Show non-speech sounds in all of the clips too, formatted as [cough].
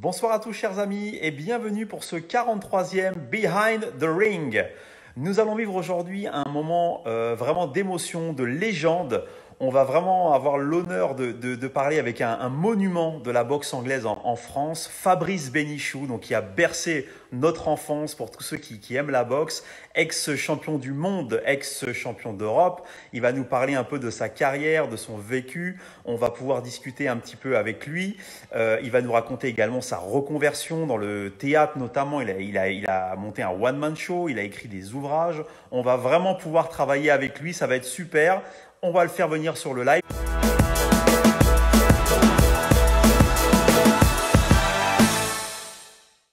Bonsoir à tous chers amis et bienvenue pour ce 43e Behind the Ring. Nous allons vivre aujourd'hui un moment euh, vraiment d'émotion, de légende on va vraiment avoir l'honneur de, parler avec un, monument de la boxe anglaise en, France, Fabrice Benichou, donc qui a bercé notre enfance pour tous ceux qui, aiment la boxe, ex-champion du monde, ex-champion d'Europe. Il va nous parler un peu de sa carrière, de son vécu. On va pouvoir discuter un petit peu avec lui. Euh, il va nous raconter également sa reconversion dans le théâtre, notamment. Il a, il a, il a monté un one-man show, il a écrit des ouvrages. On va vraiment pouvoir travailler avec lui, ça va être super. On va le faire venir sur le live.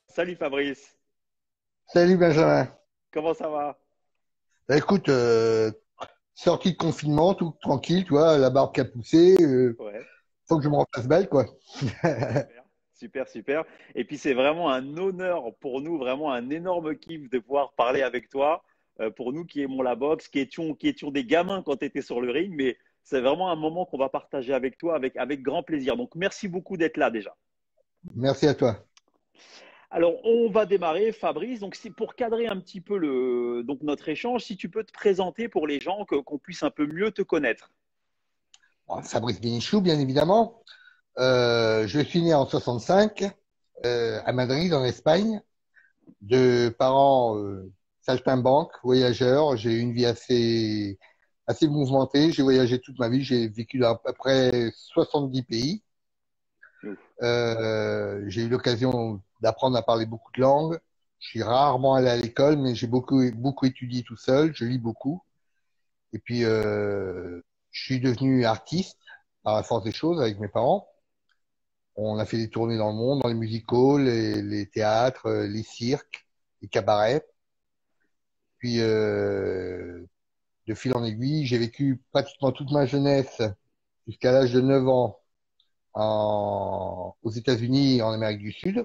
Salut Fabrice. Salut Benjamin. Comment ça va? Bah, Écoute, euh, sortie de confinement, tout tranquille, tu vois, la barbe qui a poussé. Euh, Faut que je me refasse belle, quoi. super, super. Et puis c'est vraiment un honneur pour nous, vraiment un énorme kiff de pouvoir parler avec toi. Euh, pour nous qui aimons la boxe, qui étions, qui étions des gamins quand tu étais sur le ring, mais c'est vraiment un moment qu'on va partager avec toi avec, avec grand plaisir. Donc, merci beaucoup d'être là déjà. Merci à toi. Alors, on va démarrer, Fabrice. Donc, c'est pour cadrer un petit peu le, donc notre échange, si tu peux te présenter pour les gens, qu'on puisse un peu mieux te connaître. Fabrice Benichou, bien évidemment. Euh, je suis né en 65 euh, à Madrid, en Espagne, de parents saltimbanque, voyageur. J'ai eu une vie assez, assez mouvementée. J'ai voyagé toute ma vie. J'ai vécu dans à peu près 70 pays. Euh, j'ai eu l'occasion d'apprendre à parler beaucoup de langues. Je suis rarement allé à l'école, mais j'ai beaucoup, beaucoup étudié tout seul. Je lis beaucoup. Et puis, euh, je suis devenu artiste par la force des choses avec mes parents. On a fait des tournées dans le monde, dans les musicals, les, les théâtres, les cirques, les cabarets. Puis, euh, de fil en aiguille, j'ai vécu pratiquement toute ma jeunesse jusqu'à l'âge de 9 ans en, aux États-Unis et en Amérique du Sud.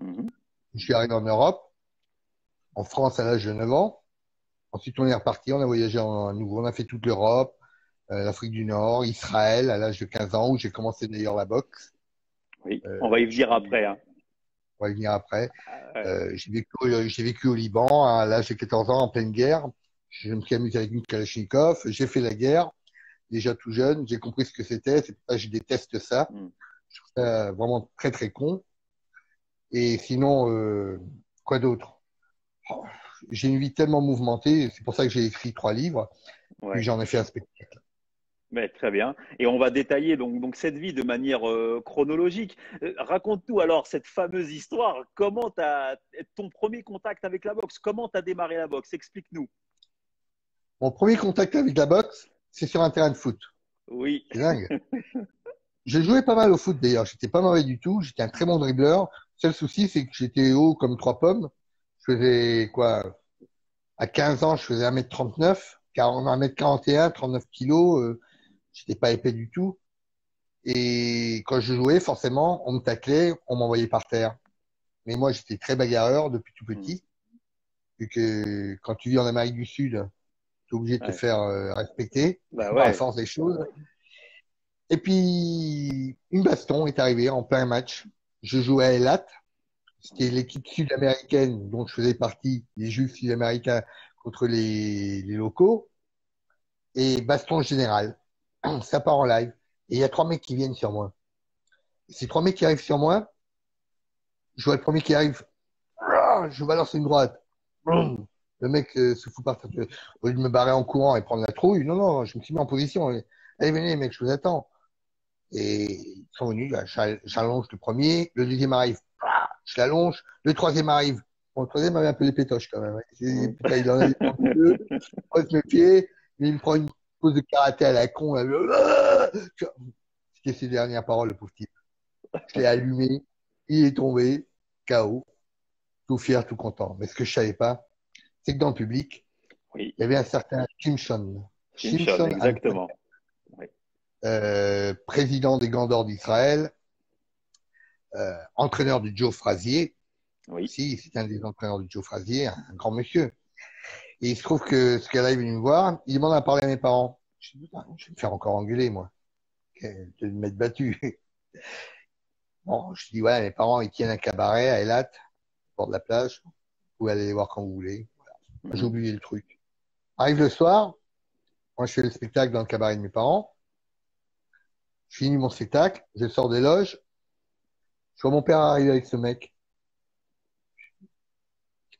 Mm-hmm. Je suis arrivé en Europe, en France à l'âge de 9 ans. Ensuite, on est reparti, on a voyagé en, nouveau, on a fait toute l'Europe, euh, l'Afrique du Nord, Israël à l'âge de 15 ans où j'ai commencé d'ailleurs la boxe. Oui, on va y venir après. Hein on va y venir après. Ah, euh, j'ai vécu, j'ai vécu au Liban à l'âge de 14 ans en pleine guerre. Je me suis amusé avec une Kalachnikov. J'ai fait la guerre déjà tout jeune. J'ai compris ce que c'était. C'est pour ça que je déteste ça. Hmm. Je trouve ça vraiment très très con. Et sinon, euh, quoi d'autre? Oh, J'ai une vie tellement mouvementée. C'est pour ça que j'ai écrit trois livres. Puis j'en ai fait un spectacle. Mais très bien. Et on va détailler donc, donc cette vie de manière euh, chronologique. Euh, raconte-nous alors cette fameuse histoire. Comment as ton premier contact avec la boxe? Comment tu as démarré la boxe? Explique-nous. Mon premier contact avec la boxe, c'est sur un terrain de foot. Oui. C'est dingue. [laughs] J'ai joué pas mal au foot d'ailleurs. J'étais pas mauvais du tout. J'étais un très bon dribbleur. Seul souci, c'est que j'étais haut comme trois pommes. Je faisais quoi? À 15 ans, je faisais 1m39. 1m41, 39 kilos. Euh, J'étais pas épais du tout. Et quand je jouais, forcément, on me taclait, on m'envoyait par terre. Mais moi, j'étais très bagarreur depuis tout petit. Vu que quand tu vis en Amérique du Sud, tu es obligé de te faire euh, respecter bah ouais. par la force des choses. Et puis, une baston est arrivée en plein match. Je jouais à Elat. C'était l'équipe sud-américaine dont je faisais partie, les Juifs sud-américains contre les, les locaux. Et baston général. [clears throat] ça part en live. Et il y a trois mecs qui viennent sur moi. ces trois mecs qui arrivent sur moi, je vois le premier qui arrive, [clears throat] je balance une droite. Le mec euh, se fout par terre. Au lieu de me barrer en courant et prendre la trouille, non, non, je me suis mis en position. Allez, venez, mec, je vous attends. Et ils sont venus, j'allonge le premier, le deuxième arrive, [clears throat] je l'allonge, le troisième arrive. Bon, le troisième avait un peu les pétoches quand même. Putain, il en a deux, pose mes pieds, il me prend une pose de karaté à la con. C'était ses dernières paroles, le pauvre type. Je l'ai allumé, il est tombé, KO, tout fier, tout content. Mais ce que je savais pas, c'est que dans le public, il y avait un certain Kimson. Kimson, exactement. Euh, président des Gants d'Israël, euh, entraîneur du Joe Frazier. Oui. Si, c'est un des entraîneurs du Joe Frazier, un grand monsieur. Et il se trouve que ce qu'elle est venu me voir, il demande à parler à mes parents. Je dis, je vais me faire encore engueuler, moi. De m'être battu. [laughs] Bon, je dis, ouais, mes parents, ils tiennent un cabaret à Elat, au bord de la plage. Vous pouvez aller les voir quand vous voulez. Voilà. J'ai oublié le truc. Arrive le soir. Moi, je fais le spectacle dans le cabaret de mes parents. Je finis mon spectacle. Je sors des loges. Je vois mon père arriver avec ce mec.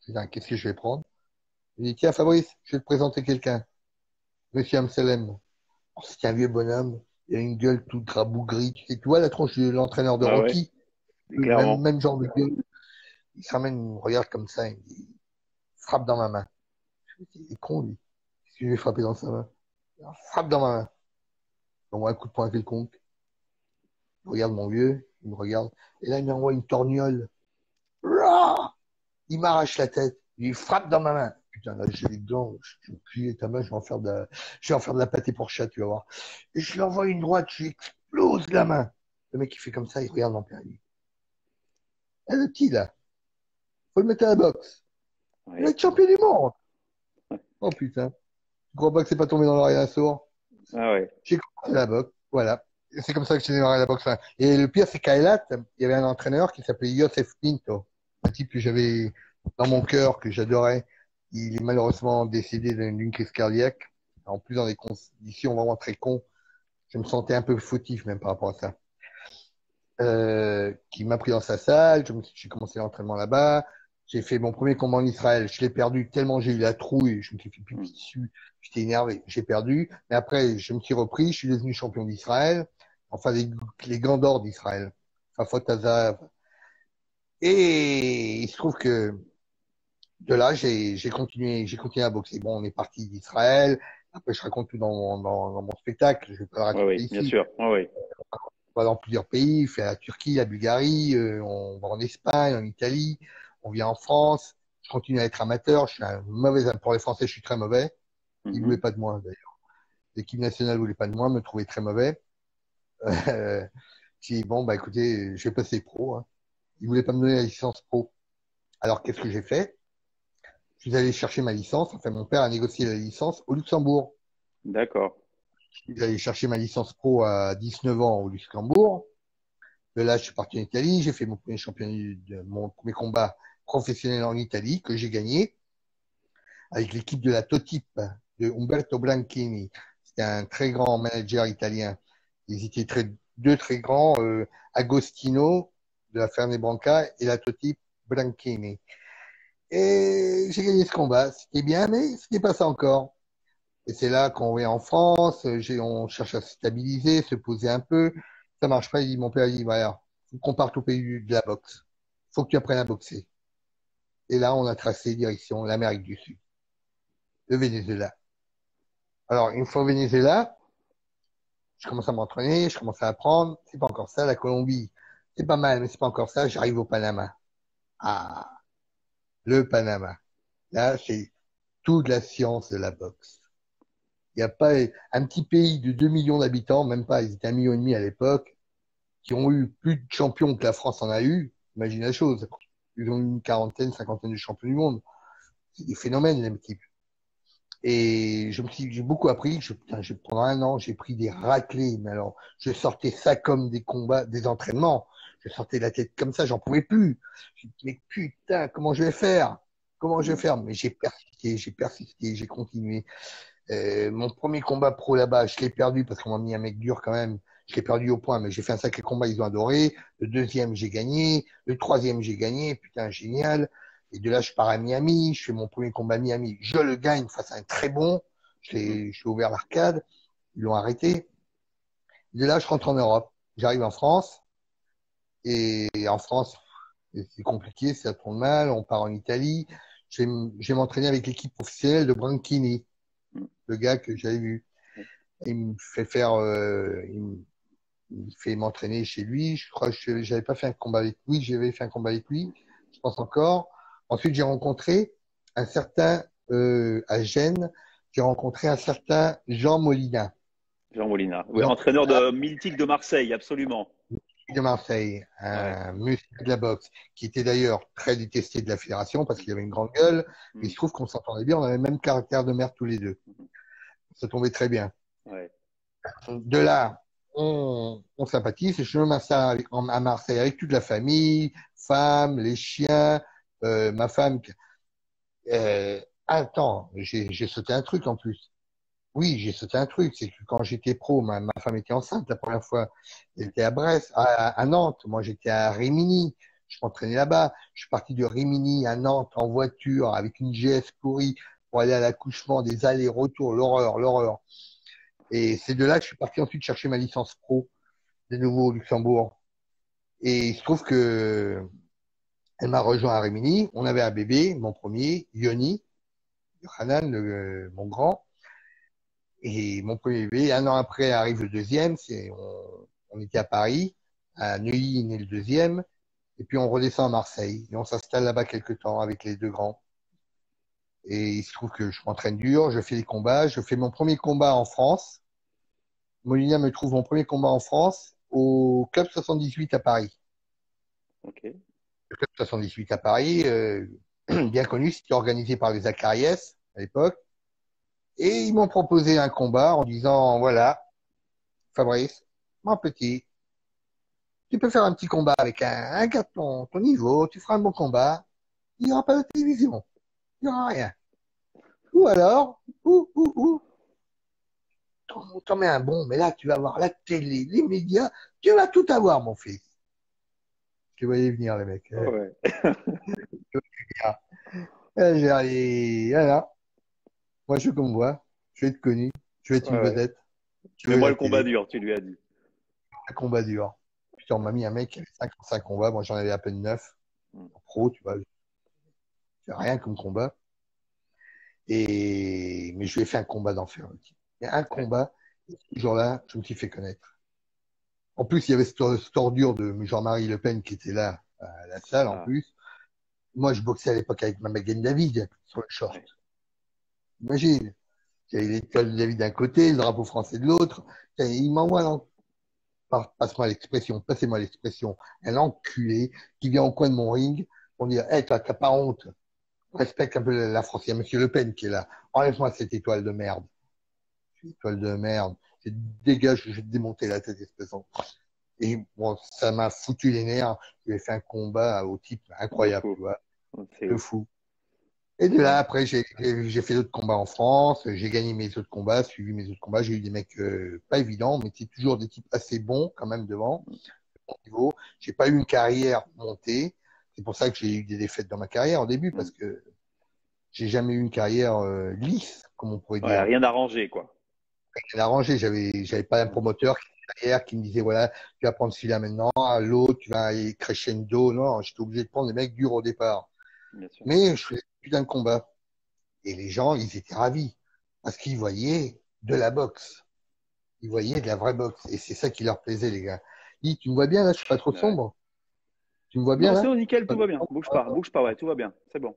Je dis, qu'est-ce que je vais prendre? Il dit, tiens, Fabrice, je vais te présenter quelqu'un. Monsieur Amselem. Oh, C'était un vieux bonhomme. Il a une gueule toute rabougrie. Tu sais, tu vois la tronche de l'entraîneur de Ah ouais, Rocky? clairement. Même, même genre de gueule. Il se ramène, il me regarde comme ça, il me dit, frappe dans ma main. Je me dis, il est con, lui. Qu'est-ce que je vais frapper dans sa main? Il frappe dans ma main. J'envoie un coup de poing quelconque. Il regarde mon vieux, il me regarde. Et là, il m'envoie une torgnole. Il m'arrache la tête. Il frappe dans ma main. Putain, là, j'ai les dents. Je vais ta main, je vais en faire de la, je vais en faire de la pâté pour chat, tu vas voir. Et je lui envoie une droite, je lui explose la main. Le mec, il fait comme ça, il regarde mon père, il dit, Eh, le petit, là. Faut le mettre à la boxe. Il être champion du monde. Oh putain. Tu crois pas que c'est pas tombé dans l'oreille d'un sourd? Ah ouais. J'ai commencé la boxe. Voilà. C'est comme ça que j'ai démarré la boxe. hein. Et le pire, c'est qu'à Elat, il y avait un entraîneur qui s'appelait Yosef Pinto. Un type que j'avais dans mon cœur, que j'adorais. Il est malheureusement décédé d'une crise cardiaque. En plus, dans des conditions vraiment très cons. Je me sentais un peu fautif même par rapport à ça. Euh, qui m'a pris dans sa salle. J'ai commencé l'entraînement là-bas. J'ai fait mon premier combat en Israël. Je l'ai perdu tellement j'ai eu la trouille. Je me suis fait pipi dessus. J'étais énervé. J'ai perdu. Mais après, je me suis repris. Je suis devenu champion d'Israël. Enfin, les, gants d'or d'Israël. Faute à Et il se trouve que de là, j'ai continué, j'ai continué à boxer. Bon, on est parti d'Israël. Après, je raconte tout dans mon, dans, dans mon spectacle. Je vais pas le Ouais, raconter oui, ici. bien sûr. Ouais, ouais. On va dans plusieurs pays. On fait la Turquie, la Bulgarie. euh, on va en Espagne, en Italie. On vient en France. Je continue à être amateur. Je suis un mauvais pour les Français. Je suis très mauvais. Ils Mhm. voulaient pas de moi d'ailleurs. L'équipe nationale voulait pas de moi, me trouvait très mauvais. Euh, [laughs] j'ai dit bon bah écoutez, je vais passer pro. Hein. Ils voulaient pas me donner la licence pro. Alors qu'est-ce que j'ai fait? Je suis allé chercher ma licence. Enfin mon père a négocié la licence au Luxembourg. D'accord. Je suis allé chercher ma licence pro à 19 ans au Luxembourg. De là je suis parti en Italie. J'ai fait mon premier championnat, de, mon premier combat professionnel en Italie que j'ai gagné avec l'équipe de la Totip de Umberto Blanchini. C'était un très grand manager italien. Ils étaient très, deux très grands, euh, Agostino de la Ferne Branca et la Totip Blanchini. Et j'ai gagné ce combat. C'était bien, mais c'était pas ça encore. Et c'est là qu'on est en France, on cherche à se stabiliser, se poser un peu. Ça marche pas. Il dit, mon père, il dit, voilà, faut qu'on parte au pays de la boxe. Faut que tu apprennes à boxer. Et là, on a tracé direction l'Amérique du Sud le Venezuela. Alors, une fois au Venezuela, je commence à m'entraîner, je commence à apprendre. C'est pas encore ça, la Colombie. C'est pas mal, mais c'est pas encore ça. J'arrive au Panama. Ah, le Panama. Là, c'est toute la science de la boxe. Il n'y a pas un petit pays de 2 millions d'habitants, même pas, ils étaient un million et demi à l'époque, qui ont eu plus de champions que la France en a eu. Imagine la chose. Ils ont eu une quarantaine, cinquantaine de champions du monde. C'est des phénomènes, les types. Et je me suis, j'ai beaucoup appris. Je, putain, pendant un an, j'ai pris des raclés. Mais alors, je sortais ça comme des combats, des entraînements. Je sortais la tête comme ça, j'en pouvais plus. Je me mais putain, comment je vais faire? Comment je vais faire? Mais j'ai persisté, j'ai persisté, j'ai continué. Euh, mon premier combat pro là-bas, je l'ai perdu parce qu'on m'a mis un mec dur quand même. Je l'ai perdu au point, mais j'ai fait un sacré combat, ils ont adoré. Le deuxième, j'ai gagné. Le troisième, j'ai gagné. Putain, génial. Et de là, je pars à Miami, je fais mon premier combat à Miami, je le gagne face à un très bon. J'ai ouvert l'arcade, ils l'ont arrêté. De là, je rentre en Europe. J'arrive en France. Et en France, c'est compliqué, ça tourne mal. On part en Italie. Je vais m'entraîner avec l'équipe officielle de Branchini, le gars que j'avais vu. Il me fait faire, euh, il fait m'entraîner chez lui. Je crois que j'avais pas fait un combat avec lui. J'avais fait un combat avec lui. Je pense encore. Ensuite, j'ai rencontré un certain, euh, à Gênes, j'ai rencontré un certain Jean Molina. Jean Molina, oui, entraîneur de Mythique de Marseille, absolument. De Marseille, un ouais. monsieur de la boxe, qui était d'ailleurs très détesté de la fédération parce qu'il avait une grande gueule. Mmh. Il se trouve qu'on s'entendait bien, on avait le même caractère de merde tous les deux. Ça tombait très bien. Ouais. De là, on, on sympathise et je m'installe à Marseille avec toute la famille, femme, les chiens, euh, ma femme. Euh, attends, j'ai sauté un truc en plus. Oui, j'ai sauté un truc, c'est que quand j'étais pro, ma, femme était enceinte la première fois. Elle était à Brest, à, Nantes. Moi, j'étais à Rimini. Je m'entraînais là-bas. Je suis parti de Rimini à Nantes en voiture avec une GS pourrie pour aller à l'accouchement, des allers-retours, l'horreur, l'horreur. Et c'est de là que je suis parti ensuite chercher ma licence pro, de nouveau au Luxembourg. Et il se trouve que elle m'a rejoint à Rimini. On avait un bébé, mon premier, Yoni, Hanan, mon grand. Et mon premier bébé, un an après arrive le deuxième. C'est, on, on était à Paris, à Neuilly né le deuxième. Et puis on redescend à Marseille et on s'installe là-bas quelques temps avec les deux grands. Et il se trouve que je m'entraîne dur, je fais des combats, je fais mon premier combat en France. Molina me trouve mon premier combat en France au Club 78 à Paris. Ok. Le Club 78 à Paris, euh, [clears throat] bien connu, c'était organisé par les Acariès à l'époque. Et ils m'ont proposé un combat en disant, voilà, Fabrice, mon petit, tu peux faire un petit combat avec un, un gars de ton, ton niveau, tu feras un bon combat, il n'y aura pas de télévision, il n'y aura rien. Ou alors, ou, ou, ou, t'en, t'en mets un bon, mais là, tu vas voir la télé, les médias, tu vas tout avoir, mon fils. Tu voyais venir, les mecs. Ouais. [laughs] Eh, J'ai allé, voilà. Moi, je suis comme moi. Je vais être connu. Je vais être une vedette. Vais moi, le combat télé. dur, tu lui as dit. Un combat dur. Putain, on m'a mis un mec qui avait 55 combats. Moi, j'en avais à peine 9. Mm. En pro, tu vois. C'est rien comme combat. Et, mais je lui ai fait un combat d'enfer. le. Il y a un combat. et Ce jour-là, je me suis fait connaître. En plus, il y avait cette, cette ordure de Jean-Marie Le Pen qui était là, à la salle, en Ah. plus. Moi, je boxais à l'époque avec ma Megan David sur le short. Ouais. Imagine. Il y avait l'étoile de David d'un côté, le drapeau français de l'autre. Il m'envoie par- passe-moi l'expression, passez-moi l'expression, un enculé qui vient au coin de mon ring pour dire, hé, toi, t'as pas honte? Respecte un peu la France. Il y a Monsieur Le Pen qui est là. Enlève-moi cette étoile de merde. Cette étoile de merde. Je dégage, je vais te démonter la tête, espèce de- Et bon, ça m'a foutu les nerfs. J'ai fait un combat au type incroyable, tu vois de fou. Et de là, après, j'ai fait d'autres combats en France, j'ai gagné mes autres combats, suivi mes autres combats. J'ai eu des mecs euh, pas évidents, mais c'est toujours des types assez bons quand même devant, bon niveau. J'ai pas eu une carrière montée. C'est pour ça que j'ai eu des défaites dans ma carrière au début, parce que j'ai jamais eu une carrière euh, lisse, comme on pourrait Ouais, dire. rien d'arrangé, quoi. Rien arrangé. J'avais, j'avais pas un promoteur derrière qui me disait voilà, tu vas prendre celui-là maintenant, à l'autre, tu vas aller crescendo. Non, j'étais obligé de prendre des mecs durs au départ. Bien sûr. Mais je faisais putain de combat. Et les gens, ils étaient ravis. Parce qu'ils voyaient de la boxe. Ils voyaient de la vraie boxe. Et c'est ça qui leur plaisait, les gars. Ils disent, tu me vois bien, là, je suis pas trop sombre. Tu me vois bien, Non, là? c'est bon, nickel, tout va bien. Bouge pas, bouge pas, ouais, tout va bien. C'est bon.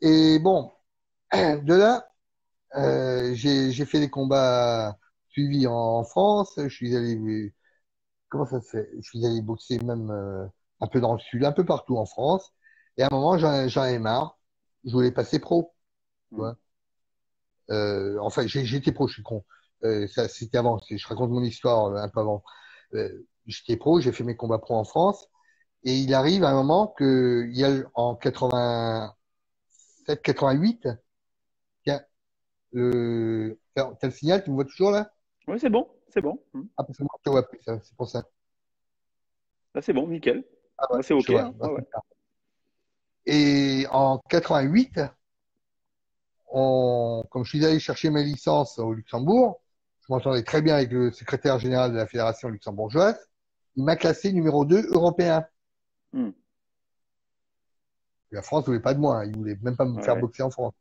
Et bon, [clears throat] de là, euh, j'ai, fait des combats suivis en, France. Je suis allé, comment ça se fait? Je suis allé boxer même euh, un peu dans le sud, un peu partout en France. Et à un moment, j'en ai marre. Je voulais passer pro. Tu vois. Euh, enfin, j'étais pro, je suis con. Euh, ça, c'était avant. Je raconte mon histoire euh, un peu avant. Euh, j'étais pro, j'ai fait mes combats pro en France. Et il arrive à un moment que, il y a en 87, 88, tiens, le, t'as le signal, tu me vois toujours là? Oui, c'est bon, c'est bon. Hmm. Ah, parce que moi, je te vois plus, ça, c'est pour ça. Là, c'est bon, nickel. Ah ouais, c'est OK. vois. hein. Ouais. Et en 88, on, comme je suis allé chercher mes licences au Luxembourg, je m'entendais très bien avec le secrétaire général de la fédération luxembourgeoise. Il m'a classé numéro 2 européen. Hmm. La France voulait pas de moi, hein. il voulait même pas me Ouais. faire boxer en France.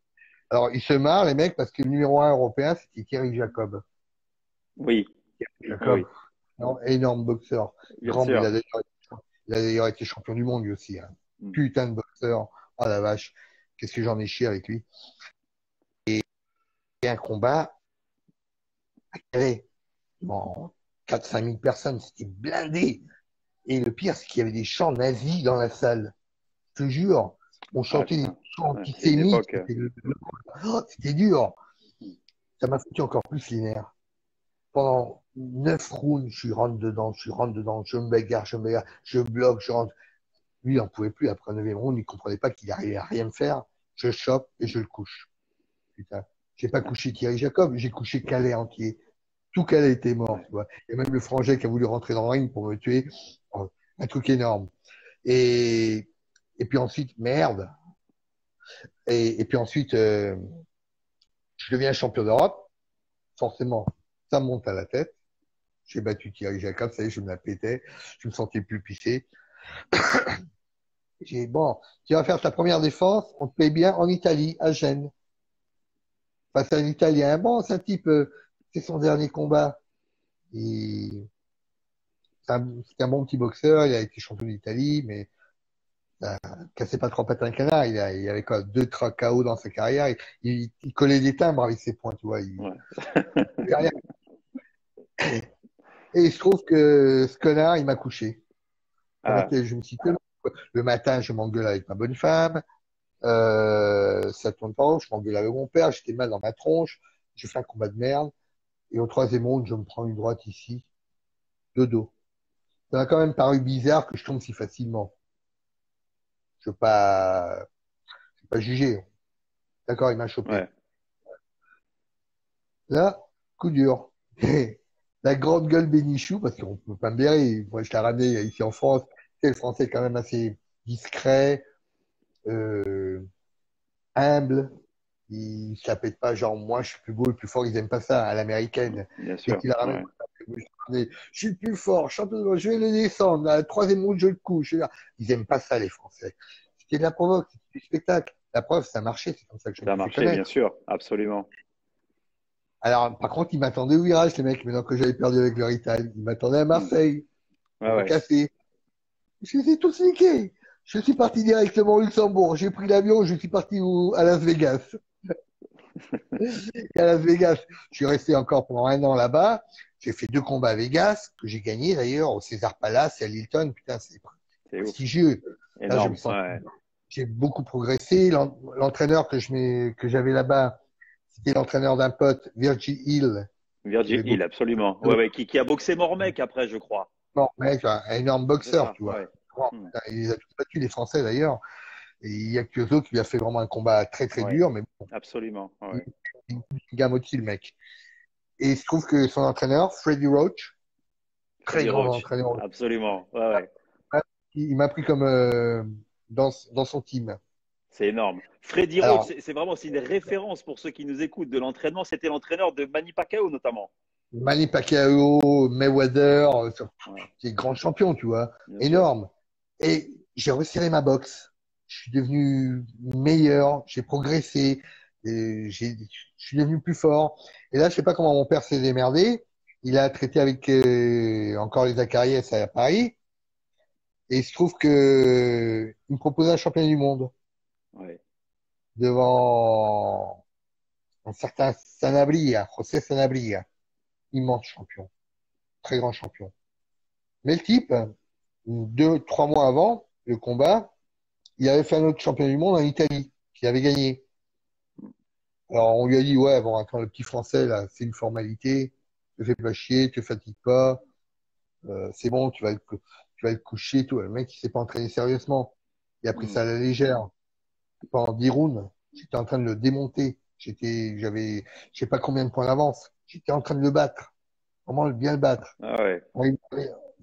Alors, ils se marrent, les mecs, parce que le numéro 1 européen, c'était Thierry Jacob. Oui, Jacob, oui, non, énorme boxeur. Grand, il a d'ailleurs il a d'ailleurs été champion du monde, lui aussi. Hein. Mm. Putain de Oh la vache. Qu'est-ce que j'en ai chié avec lui. Et, et un combat Calais. Bon, 4-5 000 personnes, c'était blindé. Et le pire, c'est qu'il y avait des chants nazis dans la salle. Je te jure. On chantait des chants antisémites. le- oh, c'était dur. Ça m'a foutu encore plus les nerfs. Pendant neuf rounds, je rentre dedans, je rentre dedans, je me bagarre, je me bagarre, je bloque, je rentre. Lui, il n'en pouvait plus. Après le neuvième round, il comprenait pas qu'il arrivait à rien faire. Je chope et je le couche. Putain. J'ai pas couché Thierry Jacob, j'ai couché Calais entier. Tout Calais était mort, tu vois. Et même le frangin qui a voulu rentrer dans le ring pour me tuer. Un truc énorme. Et, et puis ensuite, merde. Et, et puis ensuite, euh, je deviens champion d'Europe. Forcément, ça monte à la tête. J'ai battu Thierry Jacob, ça y est, je me la pétais. Je me sentais plus pissé. [coughs] J'ai bon, tu vas faire ta première défense, on te paye bien en Italie, à Gênes. Face à un Italien. Bon, c'est un type, euh, c'est son dernier combat. Il... C'est un, un bon petit boxeur, il a été champion d'Italie, mais ça cassait pas trop patin canard. Il, a, il avait quoi, deux, trois KO dans sa carrière. Il, il, il collait des timbres avec ses points, tu vois. Il, Ouais. Et il se trouve que ce connard, il m'a couché. Ah, je me suis le matin, je m'engueule avec ma bonne femme. Euh, ça tourne pas, je m'engueule avec mon père. J'étais mal dans ma tronche. J'ai fait un combat de merde. Et au troisième round, je me prends une droite ici, de dos. Ça m'a quand même paru bizarre que je tombe si facilement. Je veux pas, je veux pas juger. D'accord, il m'a chopé. ouais. Là, coup dur. [laughs] La grande gueule Bénichou, parce qu'on peut pas me blairer. Moi, je l'ai ramené ici en France. C'est le français quand même assez discret, euh, humble. Il pète pas, genre, moi, je suis plus beau, le plus fort. Ils aiment pas ça, à l'américaine. Bien sûr. ramène, Ouais. je suis plus fort, je vais le descendre. À la troisième round, je le couche. Ils aiment pas ça, les Français. C'était de la provoque, c'était du spectacle. La preuve, ça marchait. C'est comme ça que je Ça a marché, bien sûr. Absolument. Alors, par contre, ils m'attendaient au virage, les mecs, maintenant que j'avais perdu avec le Rital. Ils m'attendaient à Marseille. M'ont ouais. cassé. Je les ai tous niqués. Je suis parti directement au Luxembourg. J'ai pris l'avion, je suis parti au- à Las Vegas. [laughs] Et à Las Vegas, je suis resté encore pendant un an là-bas. J'ai fait deux combats à Vegas, que j'ai gagné d'ailleurs, au César Palace et à Lilton. Putain, c'est prestigieux. Là, je me sens- Ouais. J'ai beaucoup progressé. L'en- L'entraîneur que j'avais là-bas, c'était l'entraîneur d'un pote, Virgil Hill. Virgil Hill, absolument. Ouais, ouais, qui, qui a boxé Mormec après, je crois. Non, mec, un énorme boxeur, ça, tu vois. ouais. Vraiment, Hmm. Il les a tous battus, les Français d'ailleurs. Et il y a que autres qui lui a fait vraiment un combat très très dur, mais bon, Absolument. Ouais. une gamme au-dessus, le mec. Et il se trouve que son entraîneur, Freddie Roach, très grand Roach. entraîneur, Absolument. Ouais, ouais. il, il m'a pris comme euh, dans, dans son team. C'est énorme. Freddy Alors- Roach, c'est- c'est vraiment aussi une référence pour ceux qui nous écoutent de l'entraînement. C'était l'entraîneur de Manny Pacquiao, notamment. Manny Pacquiao, Mayweather, euh, Ouais. c'est grand champion, tu vois, Bien énorme. Et j'ai resserré ma boxe. Je suis devenu meilleur, j'ai progressé, et je suis devenu plus fort. Et là, je sais pas comment mon père s'est démerdé. Il a traité avec euh, encore les Acariès à Paris. Et il se trouve que il me proposait un champion du monde Ouais. devant un certain Sanabria, José Sanabria, immense champion, très grand champion. Mais le type, deux, trois mois avant le combat, il avait fait un autre champion du monde en Italie, qui avait gagné. Alors on lui a dit, ouais, bon, attends, le petit français, là, c'est une formalité, te fais pas chier, te fatigue pas, euh, c'est bon, tu vas, être, tu vas être couché, tout. Le mec, il s'est pas entraîné sérieusement. Il a pris Mm. ça à la légère. Pendant 10 rounds, j'étais en train de le démonter. J'étais, j'avais, je sais pas combien de points d'avance. J'étais en train de le battre. Vraiment, bien le battre. Ah ouais. Mais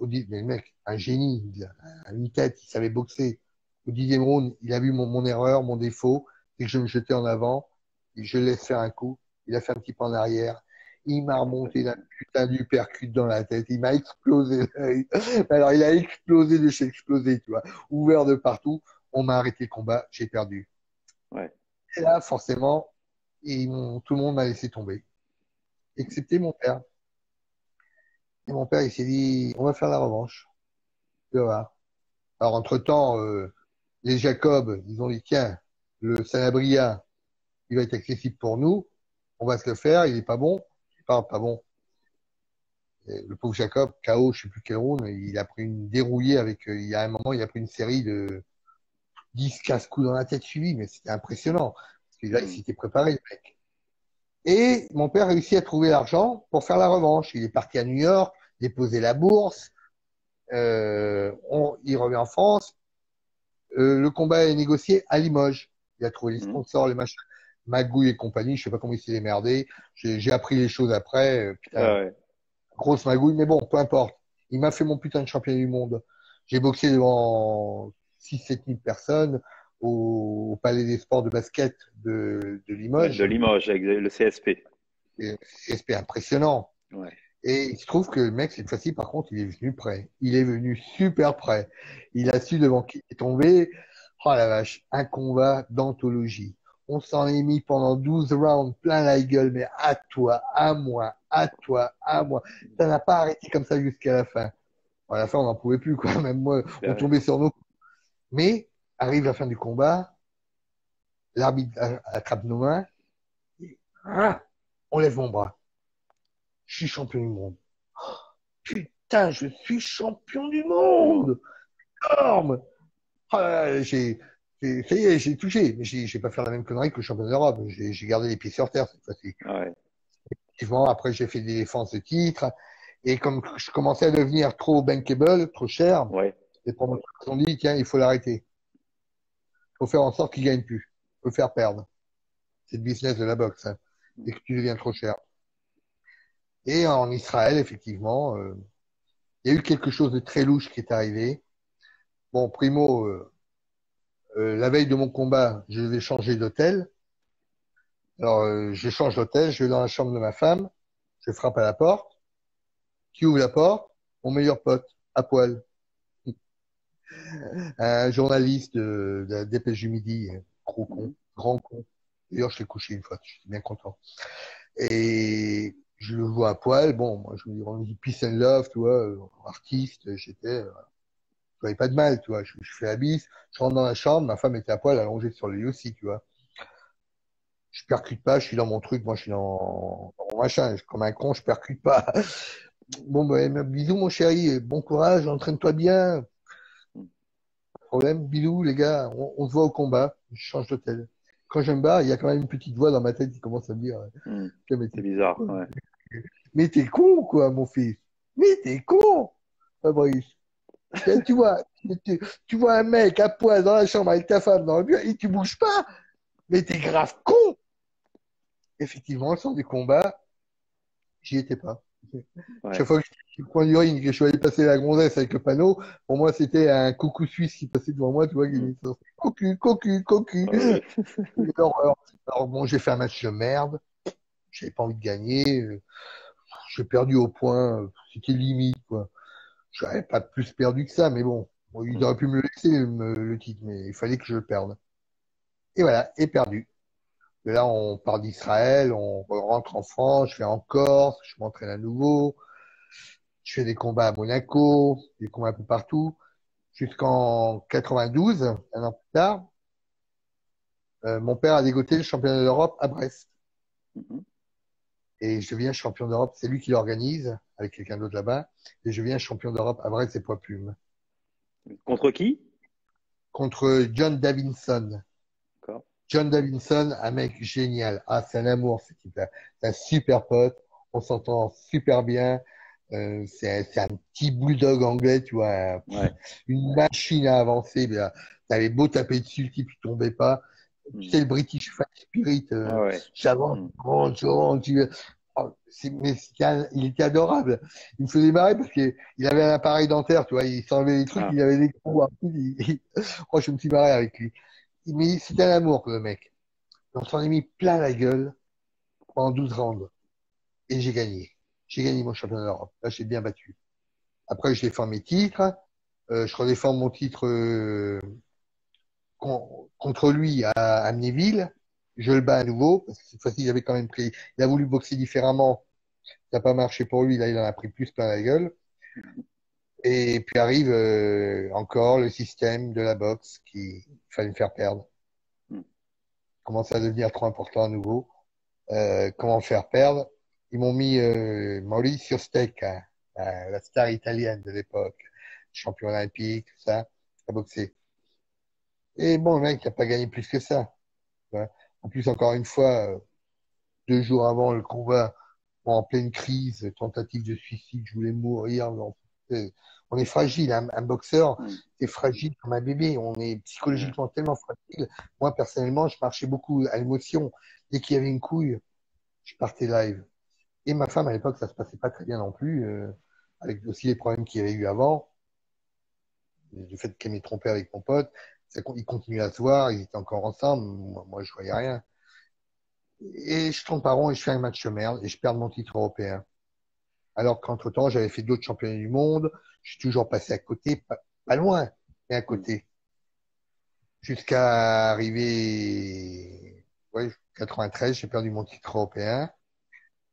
le mec, un génie, il a a une tête, il savait boxer. Au dixième round, il a vu mon, mon erreur, mon défaut, c'est que je me jetais en avant, et je laisse faire un coup. Il a fait un petit pas en arrière. Il m'a remonté d'un putain du percute dans la tête. Il m'a explosé. [laughs] Alors, il a explosé de chez explosé, tu vois. Ouvert de partout. On m'a arrêté le combat. J'ai perdu. Ouais. Et là, forcément, ils tout le monde m'a laissé tomber. Excepté mon père. Et mon père, il s'est dit, on va faire la revanche. Tu vas voir. Alors, entre-temps, euh, les Jacob, ils ont dit, tiens, le Sanabria, il va être accessible pour nous. On va se le faire. Il est pas bon. Il parle pas bon. Et le pauvre Jacob, KO, je sais plus quel round, il a pris une dérouillée avec, euh, il y a un moment, il a pris une série de 10, 15 coups dans la tête suivis, mais c'était impressionnant. Parce que là, il s'était préparé, le mec. Et mon père a réussi à trouver l'argent pour faire la revanche. Il est parti à New York, déposer la bourse. Euh, on, il revient en France. Euh, le combat est négocié à Limoges. Il a trouvé les Mhm. sponsors, les machins, Magouille et compagnie. Je sais pas comment il s'est démerdé. J'ai j'ai appris les choses après. Euh, putain, Ah ouais. grosse magouille, mais bon, peu importe. Il m'a fait mon putain de champion du monde. J'ai boxé devant 6-7 000 personnes au, au Palais des Sports de basket de, de Limoges. De Limoges, avec le CSP. Et C'était impressionnant. Ouais. Et il se trouve que le mec, cette fois-ci, par contre, il est venu prêt. Il est venu super prêt. Il a su devant qui il est tombé. Oh la vache, un combat d'anthologie. On s'en est mis pendant 12 rounds, plein la gueule, mais à toi, à moi, à toi, à moi. Ça n'a pas arrêté comme ça jusqu'à la fin. Bon, à la fin, on n'en pouvait plus, quoi. Même moi, on tombait sur nous. Mais, arrive la fin du combat, l'arbitre a- attrape nos mains, et, ah, on lève mon bras. Je suis champion du monde. Oh, [gasps] putain, je suis champion du monde! Énorme! Ah j'ai, ça y est, j'ai touché, mais j'ai, pas fait la même connerie que le champion d'Europe. J'ai, j'ai gardé les pieds sur terre cette fois-ci. Ouais. Effectivement, après, j'ai fait des défenses de titres. Et comme je commençais à devenir trop bankable, trop cher, Ouais. Les promoteurs se sont dit, tiens, il faut l'arrêter. Il faut faire en sorte qu'il gagne plus. Il faut faire perdre. C'est le business de la boxe. Hein. Dès que tu deviens trop cher. Et en Israël, effectivement, euh, il y a eu quelque chose de très louche qui est arrivé. Bon, primo, euh, euh, la veille de mon combat, je devais changer d'hôtel. Alors, je change d'hôtel, je vais dans la chambre de ma femme, je frappe à la porte. Qui ouvre la porte? Mon meilleur pote, à poil. [laughs] Un journaliste de, de la Dépêche du Midi, gros con, grand con. D'ailleurs, je l'ai couché une fois, je suis bien content. Et je le vois à poil. Bon, moi, je me dis, on dit peace and love, tu vois, euh, artiste, j'étais, euh, je voyais pas de mal, tu vois. Je, je fais la bise, je rentre dans la chambre, ma femme était à poil, allongée sur le lit aussi, tu vois. Je percute pas, je suis dans mon truc, moi, je suis dans, dans mon machin, je- comme un con, je percute pas. [laughs] Bon, ben, bisous, mon chéri, bon courage, entraîne-toi bien. Problème, bisous, les gars, on, on se voit au combat, je change d'hôtel. Quand je me barre, il y a quand même une petite voix dans ma tête qui commence à me dire, mais C'est t'es bizarre. Ouais. mais t'es con, quoi, mon fils. Mais t'es con, Fabrice. Tu vois, tu, tu vois un mec à poil dans la chambre avec ta femme dans le bureau et tu bouges pas. Mais t'es grave con. Effectivement, le sens du combat, j'y étais pas. Ouais. Chaque fois que je point du ring, que je suis allé passer la gonzesse avec le panneau, pour moi, c'était un coucou suisse qui passait devant moi, tu vois, qui Mm. disait cocu, cocu, cocu. Ouais. Quelle horreur. Alors bon, j'ai fait un match de merde. J'avais pas envie de gagner. J'ai perdu au point. C'était limite, quoi. J'avais pas plus perdu que ça, mais bon. Bon, il aurait pu me le laisser, me- le titre, mais il fallait que je le perde. Et voilà, et perdu. Là, on part d'Israël, on rentre en France, je vais en Corse, je m'entraîne à nouveau. Je fais des combats à Monaco, des combats un peu partout. Jusqu'en 92, un an plus tard, euh, mon père a dégoté le championnat d'Europe à Brest. Mhm. Et je deviens champion d'Europe. C'est lui qui l'organise avec quelqu'un d'autre là-bas. Et je deviens champion d'Europe à Brest et poids plumes. Contre qui? Contre John Davinson. John Davinson, un mec génial. Ah, c'est un amour, ce type-là. C'est un super pote. On s'entend super bien. Euh, c'est un, c'est petit bulldog anglais, tu vois. Ouais. Une machine à avancer. Là, t'avais beau taper dessus, le type, il tombait pas. Tu sais, le British Fight Spirit. euh, Ah ouais. j'avance, Mm. j'avance, j'avance, tu- oh, c'est- mais il était adorable. Il me faisait marrer parce que il avait un appareil dentaire, tu vois, il s'enlevait les trucs, Ah. il avait des coups, il- [laughs] oh, je me suis marré avec lui. Mais c'était un amour, le mec. On s'en est mis plein la gueule pendant 12 rounds. Et j'ai gagné. J'ai gagné mon championnat d'Europe. Là, j'ai bien battu. Après, je défends mes titres. Euh, je redéfends mon titre euh, con- contre lui à Amnéville. Je le bats à nouveau, parce que cette fois-ci, il avait quand même pris. Il a voulu boxer différemment. Ça n'a pas marché pour lui. Là, il en a pris plus plein la gueule. Et puis arrive euh, encore le système de la boxe qui fallait me faire perdre. Mm. Commence à devenir trop important à nouveau. Euh, comment me faire perdre? Ils m'ont mis euh, Mauricio Stecca, euh, la star italienne de l'époque, champion olympique, tout ça, à boxer. Et bon, le mec n'a pas gagné plus que ça. En plus, encore une fois, euh, deux jours avant le combat, en pleine crise, tentative de suicide, je voulais mourir. On est fragile, un, boxeur, mm. c'est fragile comme un bébé. On est psychologiquement tellement fragile. Moi, personnellement, je marchais beaucoup à l'émotion. Dès qu'il y avait une couille, je partais live. Et ma femme, à l'époque, ça se passait pas très bien non plus, euh, avec aussi les problèmes qu'il y avait eu avant, du fait qu'elle m'ait trompé avec mon pote. Ils continuaient à se voir, ils étaient encore ensemble. Moi, je voyais rien. Et je tombe par rond et je fais un match de merde et je perds mon titre européen. Alors qu'entre temps, j'avais fait d'autres championnats du monde. Je suis toujours passé à côté, pas, loin, mais à côté. Jusqu'à arriver, ouais, 93, j'ai perdu mon titre européen.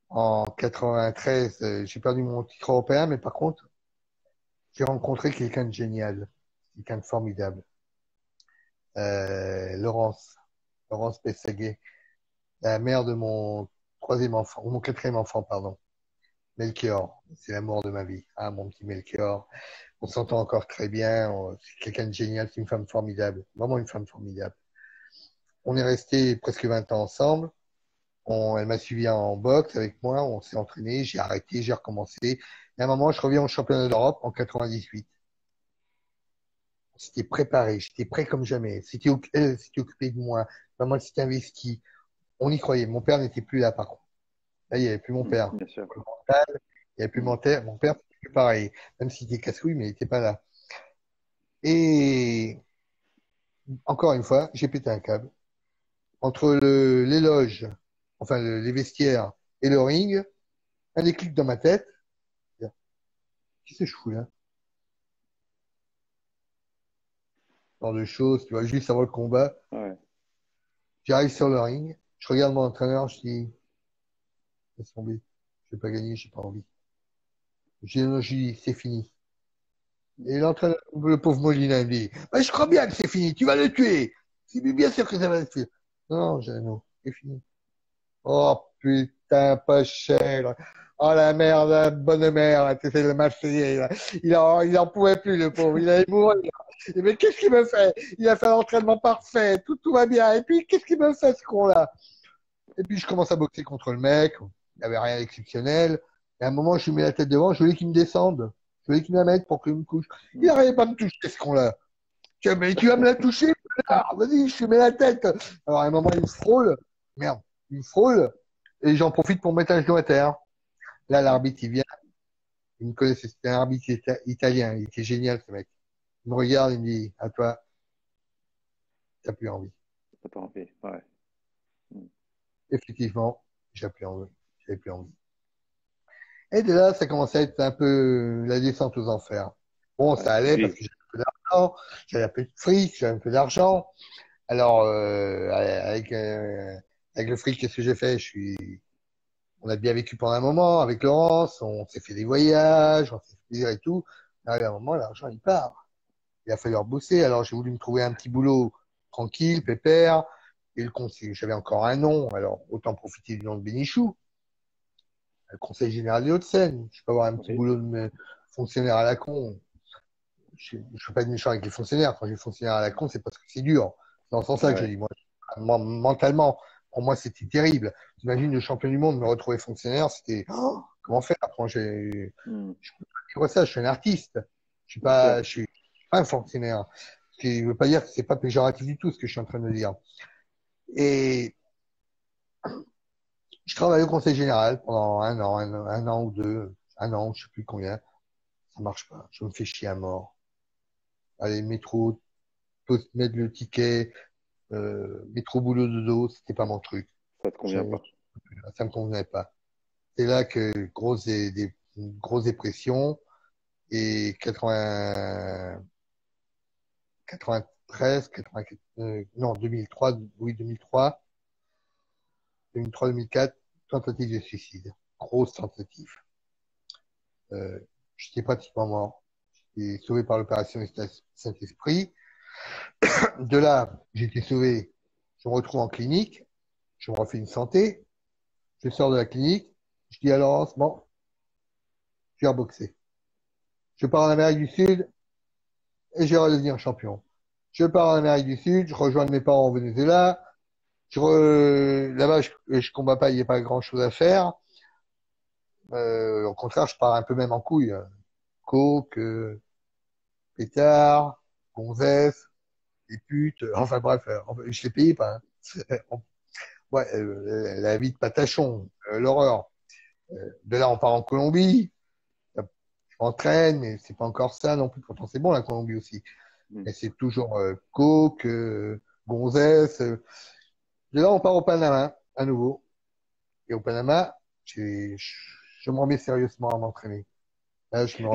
En 93, euh, j'ai perdu mon titre européen, mais par contre, j'ai rencontré quelqu'un de génial, quelqu'un de formidable. Euh, Laurence, Laurence Pessaguet, la mère de mon troisième enfant, ou mon quatrième enfant, pardon. Melchior, c'est l'amour de ma vie. Ah, mon petit Melchior. On s'entend encore très bien. C'est quelqu'un de génial. C'est une femme formidable. Vraiment une femme formidable. On est resté presque 20 ans ensemble. Elle m'a suivi en boxe avec moi. On s'est entraîné. J'ai arrêté. J'ai recommencé. Et à un moment, je reviens au championnat d'Europe en 98. C'était préparé. J'étais prêt comme jamais. C'était, elle s'était occupée de moi. Elle s'était investie. On y croyait. Mon père n'était plus là, par contre. Là, il n'y avait plus mon mmh, père. Bien sûr. Il n'y avait plus mon père. Mon père, c'était pareil. Même s'il était casse-couille, mais il n'était pas là. Et encore une fois, j'ai pété un câble. Entre l'éloge, enfin les vestiaires et le ring, un déclic dans ma tête. Qu'est-ce que je fous là Genre de choses, tu vois, juste avant le combat. Ouais. J'arrive sur le ring, je regarde mon entraîneur, je dis, tomber, je vais pas gagner, j'ai pas envie. Dit, c'est fini. Et l'entraîneur, le pauvre Molina, me dit, bah, je crois bien que c'est fini, tu vas le tuer. C'est bien sûr que ça va le tuer. Non, Jeannot, c'est fini. Oh, putain, pas cher. Oh la merde, la bonne mère, fais le Marseillais. Il en, il en pouvait plus, le pauvre. Il allait mourir. Mais qu'est-ce qu'il me fait? Il a fait l'entraînement parfait, tout, tout va bien. Et puis, qu'est-ce qu'il me fait, ce con-là? Et puis, je commence à boxer contre le mec. Il n'y avait rien d'exceptionnel. Et à un moment, je lui mets la tête devant, je voulais qu'il me descende. Je voulais qu'il me la mette pour qu'il me couche. Il n'arrivait pas à me toucher, ce con-là. Mais tu vas me la toucher Vas-y, je lui mets la tête. Alors, à un moment, il me frôle. Merde, il me frôle. Et j'en profite pour mettre un genou à terre. Là, l'arbitre, il vient. Il me connaissait. C'était un arbitre italien. Il était génial, ce mec. Il me regarde, il me dit, à toi, t'as plus envie. T'as pas envie, ouais. Hmm. Effectivement, j'ai plus envie. J'avais plus envie. Et de là, ça commençait à être un peu la descente aux enfers. Bon, ça allait parce que j'avais un peu d'argent, j'avais un peu de fric, j'avais un peu d'argent. Alors, euh, avec, euh, avec le fric, qu'est-ce que j'ai fait? Je suis, on a bien vécu pendant un moment avec Laurence, on s'est fait des voyages, on s'est fait plaisir et tout. Mais à un moment, l'argent il part. Il a fallu rebosser. Alors j'ai voulu me trouver un petit boulot tranquille, pépère. Et le conseil, j'avais encore un nom, alors autant profiter du nom de Bénichou le Conseil général des Hauts-de-Seine. Je peux avoir un petit boulot de fonctionnaire à la con. Je ne suis pas méchant avec les fonctionnaires. Quand j'ai fonctionnaire à la con, c'est parce que c'est dur. C'est dans ce sens-là que je dis. Moi, mentalement, pour moi, c'était terrible. J'imagine le champion du monde me retrouver fonctionnaire, c'était oh, comment faire? J'ai hmm. je peux pas dire ça. Je suis un artiste. Je suis pas, je suis pas un fonctionnaire. Ce qui ne veut pas dire que c'est pas péjoratif du tout ce que je suis en train de dire. Et je travaille au conseil général pendant un an, un, an ou deux, un an, je sais plus combien. Ça marche pas. Je me fais chier à mort. Allez, métro, mettre le ticket, euh, métro boulot de dos, c'était pas mon truc. Ça te convient pas. Ça me convenait pas. C'est là que grosse des, des grosse dépression et 80 93 84 euh, non 2003 oui 2003 2003-2004, tentative de suicide. Grosse tentative. Euh, J'étais pratiquement mort. J'étais sauvé par l'opération Saint-Esprit. [coughs] De là, été sauvé. Je me retrouve en clinique. Je me refais une santé. Je sors de la clinique. Je dis à Laurence, bon, je vais reboxer. Je pars en Amérique du Sud et je vais redevenir champion. Je pars en Amérique du Sud, je rejoins mes parents au Venezuela, Je Là-bas, je, je combats pas, il n'y a pas grand-chose à faire. Euh, au contraire, je pars un peu même en couille. Coke, euh, pétard, gonzesse, les putes, enfin bref, euh, je les payais pas. Hein. [laughs] ouais, euh, la vie de patachon, euh, l'horreur. de là, on part en Colombie. Je m'entraîne, mais c'est pas encore ça non plus. Pourtant, c'est bon la Colombie aussi. Mm. Mais c'est toujours coke, gonzesse. De là, on part au Panama à nouveau. Et au Panama, je me remets sérieusement à m'entraîner.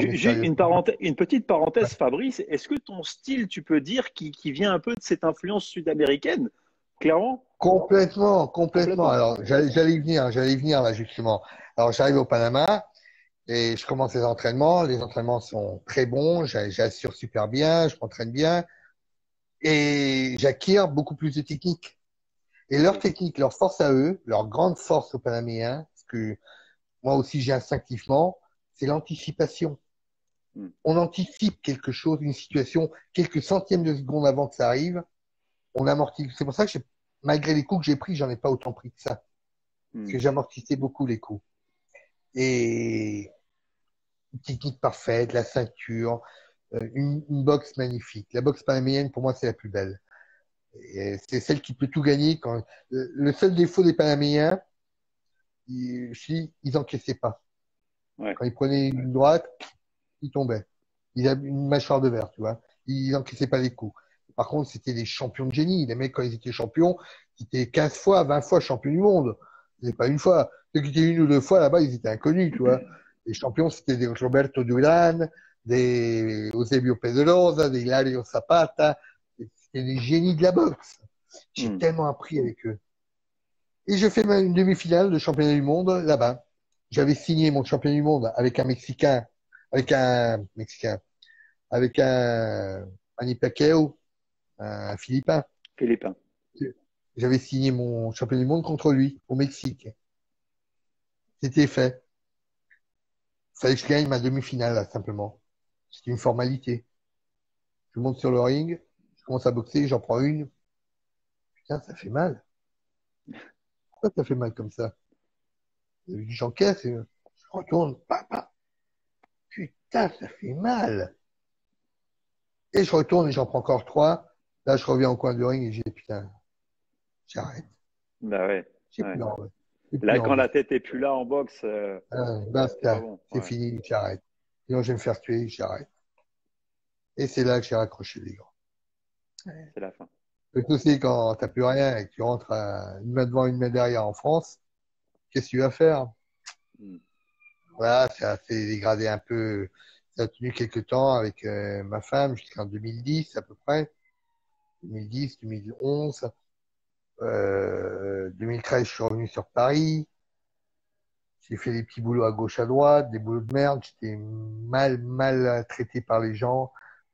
J'ai une, une, petite parenthèse, Fabrice. Est-ce que ton style, tu peux dire, qui, qui vient un peu de cette influence sud-américaine, clairement? Complètement, complètement. Alors, j'allais y venir, j'allais venir là justement. Alors, j'arrive au Panama et je commence les entraînements. Les entraînements sont très bons, j'assure super bien, je m'entraîne bien et j'acquiers beaucoup plus de techniques. Et leur technique, leur force à eux, leur grande force aux Panaméens, parce que moi aussi j'ai instinctivement, c'est l'anticipation. Hmm. On anticipe quelque chose, une situation, quelques centièmes de seconde avant que ça arrive. On amortit. C'est pour ça que malgré les coups que j'ai pris, j'en ai pas autant pris que ça. Hmm. Parce que j'amortissais beaucoup les coups. Et une technique parfaite, la ceinture, euh, une, boxe magnifique. La boxe panaméenne, pour moi, c'est la plus belle. C'est celle qui peut tout gagner. Quand le seul défaut des Panaméens, ils, ils encaissaient pas. Quand il prenait une droite, il tombait. Il avait une mâchoire de verre, tu vois. Il n'encaissait pas les coups. Par contre, c'était des champions de génie. Les mecs, quand ils étaient champions, ils étaient 15 fois, 20 fois champions du monde. C'est pas une fois. Ceux qui étaient une ou deux fois là-bas, ils étaient inconnus, tu vois. [laughs] Les champions, c'était des Roberto Duran, des Eusebio Pedrosa, des Hilario Zapata. C'était des génies de la boxe. J'ai hmm. tellement appris avec eux. Et je fais une demi-finale de championnat du monde là-bas j'avais signé mon champion du monde avec un Mexicain, avec un Mexicain, avec un Pacquiao, un Philippin. Philippin. J'avais signé mon champion du monde contre lui au Mexique. C'était fait. Il fallait que je gagne ma demi-finale, là, simplement. C'était une formalité. Je monte sur le ring, commence à boxer, j'en prends une. Putain, ça fait mal. Pourquoi ça fait mal comme ça? J'encaisse et je retourne. Papa. Putain, ça fait mal. Et je retourne et j'en prends encore trois. Là, je reviens au coin du ring et j'ai putain, j'arrête. Bah ouais. Là, quand la tête est plus là en boxe, euh, c'est fini, j'arrête. Sinon, je vais me faire tuer, j'arrête. Et c'est là que j'ai raccroché les C'est la fin. Le souci, quand t'as plus rien et que tu rentres une main devant, une main derrière en France, qu'est-ce que tu vas faire? Hmm. Voilà, ça s'est dégradé un peu. Ça a tenu quelques temps avec euh, ma femme jusqu'en 2010 à peu près. 2010, 2011. Euh, 2013, je suis revenu sur Paris. J'ai fait des petits boulots à gauche, à droite, des boulots de merde. J'étais mal, mal traité par les gens.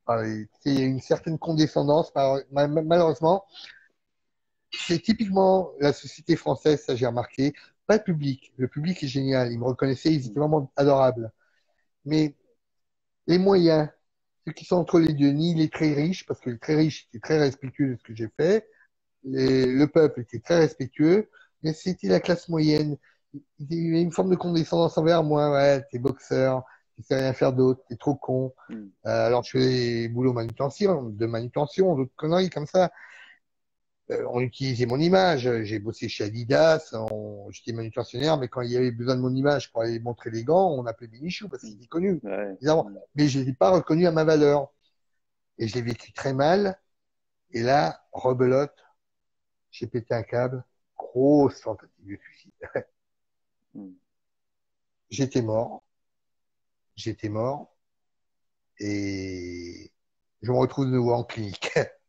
Il y a une certaine condescendance. Malheureusement, c'est typiquement la société française, ça j'ai remarqué pas public. Le public est génial. Ils me reconnaissaient, ils étaient vraiment adorables. Mais les moyens, ceux qui sont entre les deux, ni les très riches, parce que les très riches étaient très respectueux de ce que j'ai fait, le peuple était très respectueux, mais c'était la classe moyenne. Il y avait une forme de condescendance envers moi. Ouais, t'es boxeur, tu sais rien faire d'autre, t'es trop con. Mm. Euh, alors je fais des boulots manutention, de manutention, d'autres conneries comme ça. Euh, on utilisait mon image. J'ai bossé chez Adidas, j'étais manutentionnaire, mais quand il y avait besoin de mon image pour aller montrer les gants, on appelait Benichou parce qu'il était connu. Mais je l'ai pas reconnu à ma valeur. Et je l'ai vécu très mal. Et là, rebelote, j'ai pété un câble, grosse tentative de suicide. Hmm. J'étais mort. J'étais mort. Et je me retrouve de nouveau en clinique. [laughs]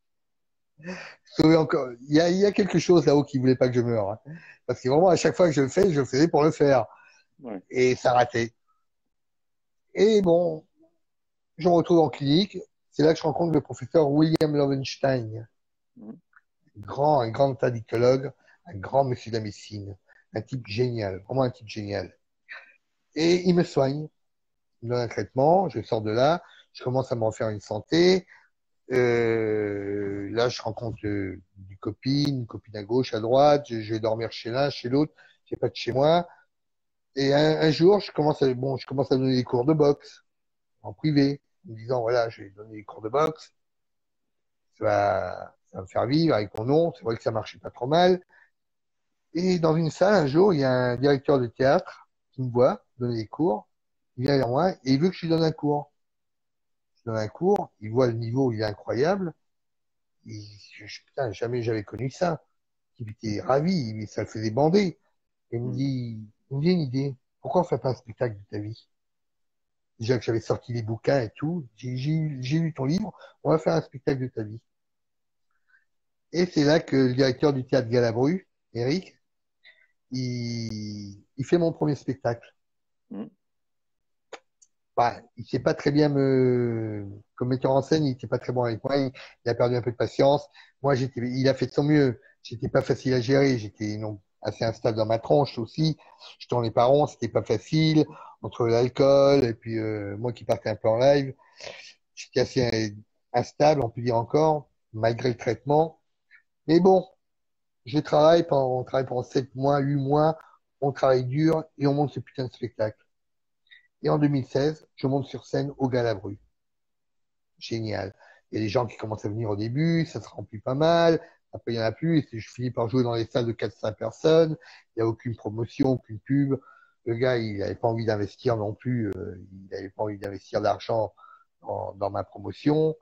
encore. Il y a, il y a quelque chose là-haut qui voulait pas que je meure. Hein. Parce que vraiment, à chaque fois que je le fais, je le faisais pour le faire. Et ça ratait. Et bon, je me retrouve en clinique. C'est là que je rencontre le professeur William Lovenstein. Mm. Grand, un grand addictologue, un grand monsieur de la médecine. Un type génial. Vraiment un type génial. Et il me soigne. Me donne un traitement. Je sors de là. Je commence à m'en faire une santé. Euh, là, je rencontre du copines, une copine à gauche, à droite, je, vais dormir chez l'un, chez l'autre, j'ai pas de chez moi. Et un, un, jour, je commence à, bon, je commence à donner des cours de boxe en privé, en me disant, voilà, je vais donner des cours de boxe. Ça va, ça va me faire vivre avec mon nom. C'est vrai que ça marchait pas trop mal. Et dans une salle, un jour, il y a un directeur de théâtre qui me voit donner des cours. Il vient vers moi et il veut que je lui donne un cours. Je donne un cours. Il voit le niveau, il est incroyable. Et je, putain, jamais j'avais connu ça. Il était ravi, mais ça le faisait bander. Et il me dit, il me dit une idée. Pourquoi on fait pas un spectacle de ta vie? Déjà que j'avais sorti les bouquins et tout. J'ai lu ton livre. On va faire un spectacle de ta vie. Et c'est là que le directeur du théâtre Galabru, Eric, il, il fait mon premier spectacle. Mm. Bah, il sait pas très bien me, comme metteur en scène, il était pas très bon avec moi. Il, a perdu un peu de patience. Moi, j'étais, il a fait de son mieux. J'étais pas facile à gérer. J'étais non assez instable dans ma tronche aussi. Je tournais pas rond, c'était pas facile entre l'alcool et puis euh, moi qui partais un peu en live. J'étais assez instable, on peut dire encore, malgré le traitement. Mais bon, je travaille pendant, on travaille pendant 7 mois, 8 mois, on travaille dur et on monte ce putain de spectacle. Et en 2016, je monte sur scène au Galabru. Génial. Il y a des gens qui commencent à venir au début, ça se remplit pas mal. Après, il y en a plus. Et je finis par jouer dans les salles de 400 personnes. Il n'y a aucune promotion, aucune pub. Le gars, il n'avait pas envie d'investir non plus. Euh, il n'avait pas envie d'investir d'argent dans, dans, ma promotion.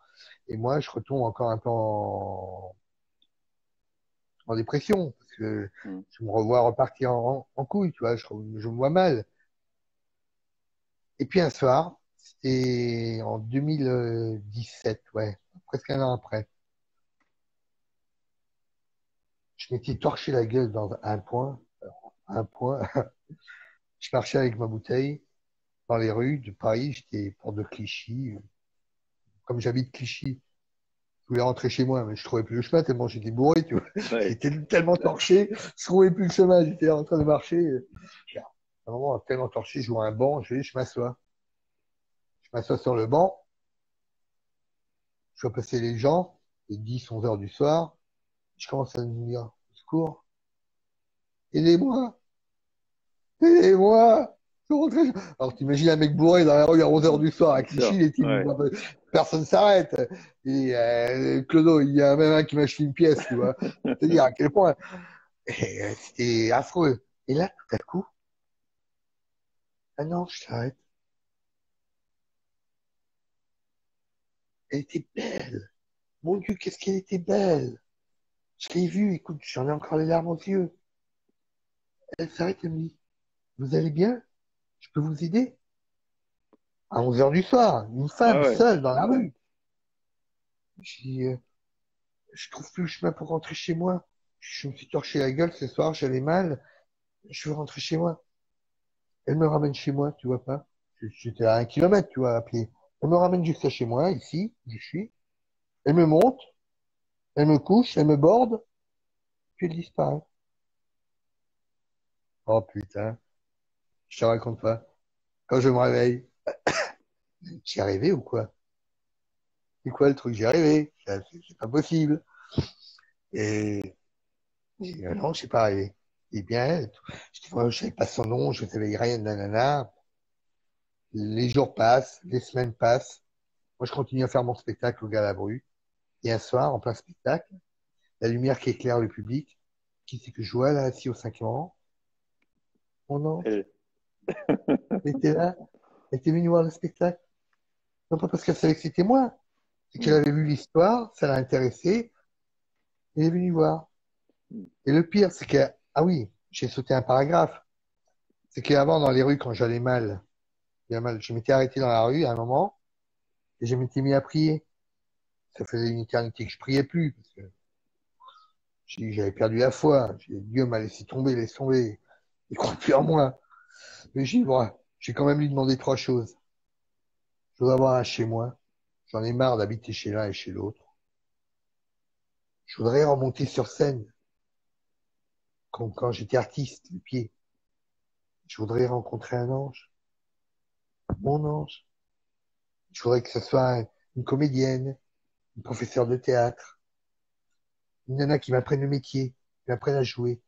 Et moi, je retombe encore un peu en, en dépression parce que mm. je me revois repartir en, en couille, tu vois, je, je, me vois mal. Et puis un soir, c'était en 2017, ouais, presque un an après. Je m'étais torché la gueule dans un point, un point. [laughs] je marchais avec ma bouteille dans les rues de Paris, j'étais pour de Clichy. Comme j'habite Clichy, je voulais rentrer chez moi, mais je trouvais plus le chemin tellement j'étais bourré, tu vois. J'étais tellement torché, je trouvais plus le chemin, j'étais en train de marcher. À un moment, tellement torché, je vois un banc, je vais, je m'assois. Je m'assois sur le banc. Je vois passer les gens, les 10, 11 heures du soir. Je commence à me dire, secours. Aidez-moi. Aidez-moi. Alors, t'imagines un mec bourré dans la rue à 11 heures du soir avec Clichy, les types, personne s'arrête. Et euh, Clodo, il y a même un qui m'a acheté une pièce, tu vois. [laughs] C'est-à-dire à quel point. Euh, c'était affreux. Et là, tout à coup, ah non, je s'arrête. Elle était belle. Mon Dieu, qu'est-ce qu'elle était belle. Je l'ai vue, écoute, j'en ai encore les larmes aux yeux. Elle s'arrête et me dit, vous allez bien? Je peux vous aider? À 11 heures du soir, une femme ah seule dans la rue. Je dis, euh, je trouve plus le chemin pour rentrer chez moi. Je me suis torché la gueule ce soir, j'avais mal. Je veux rentrer chez moi. Elle me ramène chez moi, tu vois pas? J'étais à un kilomètre, tu vois, à pied. Elle me ramène jusqu'à chez moi, ici, où je suis. Elle me monte, elle me couche, elle me borde, puis elle disparaît. Oh putain. Je te raconte pas. Quand je me réveille, [coughs] j'y arrivé ou quoi? C'est quoi le truc? J'y arrivé. C'est pas possible. Et, et euh, non, suis pas arrivé. Et bien, je ne savais pas son nom, je ne savais rien, nanana. Les jours passent, les semaines passent. Moi, je continue à faire mon spectacle au Galabru. Et un soir, en plein spectacle, la lumière qui éclaire le public, qui c'est que je vois là, assis au cinquième rang? Mon nom elle était là, elle était venue voir le spectacle. Non pas parce qu'elle savait que c'était moi, c'est qu'elle avait vu l'histoire, ça l'a intéressée, elle est venue voir. Et le pire, c'est que, ah oui, j'ai sauté un paragraphe. C'est qu'avant, dans les rues, quand j'allais mal, bien mal, je m'étais arrêté dans la rue à un moment, et je m'étais mis à prier. Ça faisait une éternité que je priais plus, parce que j'avais perdu la foi. Dieu m'a laissé tomber, laisse tomber. Il croit plus en moi. Mais j'ai j'ai quand même lui demandé trois choses. Je voudrais avoir un chez moi. J'en ai marre d'habiter chez l'un et chez l'autre. Je voudrais remonter sur scène. Comme quand j'étais artiste, le pied. Je voudrais rencontrer un ange. Mon ange. Je voudrais que ce soit une comédienne, une professeure de théâtre. une nana qui m'apprenne le métier, qui m'apprenne à jouer.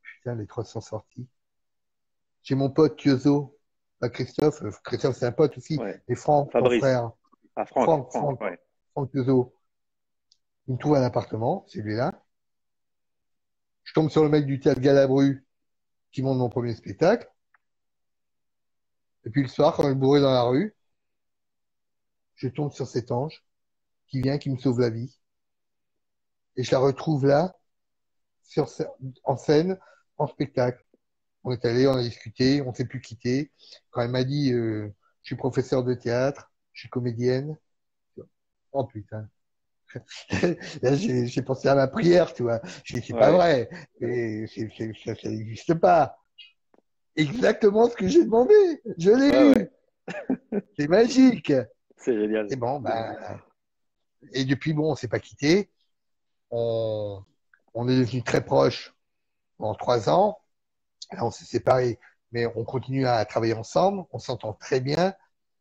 Putain, les trois sont sortis. J'ai mon pote Thiozo, pas Christophe, euh, Christophe c'est un pote aussi, Ouais. et Franck, mon frère, Ah, Franck, Franck, Franck, Franck. ouais. Franck Thiozo. Il me trouve un appartement, celui-là. Tombe sur le mec du théâtre Galabru qui monte mon premier spectacle. Et puis le soir, quand je bourré dans la rue, je tombe sur cet ange qui vient, qui me sauve la vie. Et je la retrouve là, sur, en scène, en spectacle. On est allé, on a discuté, on s'est plus quitté. Quand elle m'a dit, euh, je suis professeur de théâtre, je suis comédienne. Oh putain. Là, j'ai pensé à ma prière, tu vois. C'est pas Ouais. vrai. Et c'est- c'est- ça, ça n'existe pas. Exactement ce que j'ai demandé. Je l'ai eu. [laughs] C'est magique. C'est génial. Et bon, bah, et depuis, bon, on s'est pas quitté. On, on est devenus très proches en trois ans. Là, on s'est séparés, mais on continue à travailler ensemble. On s'entend très bien.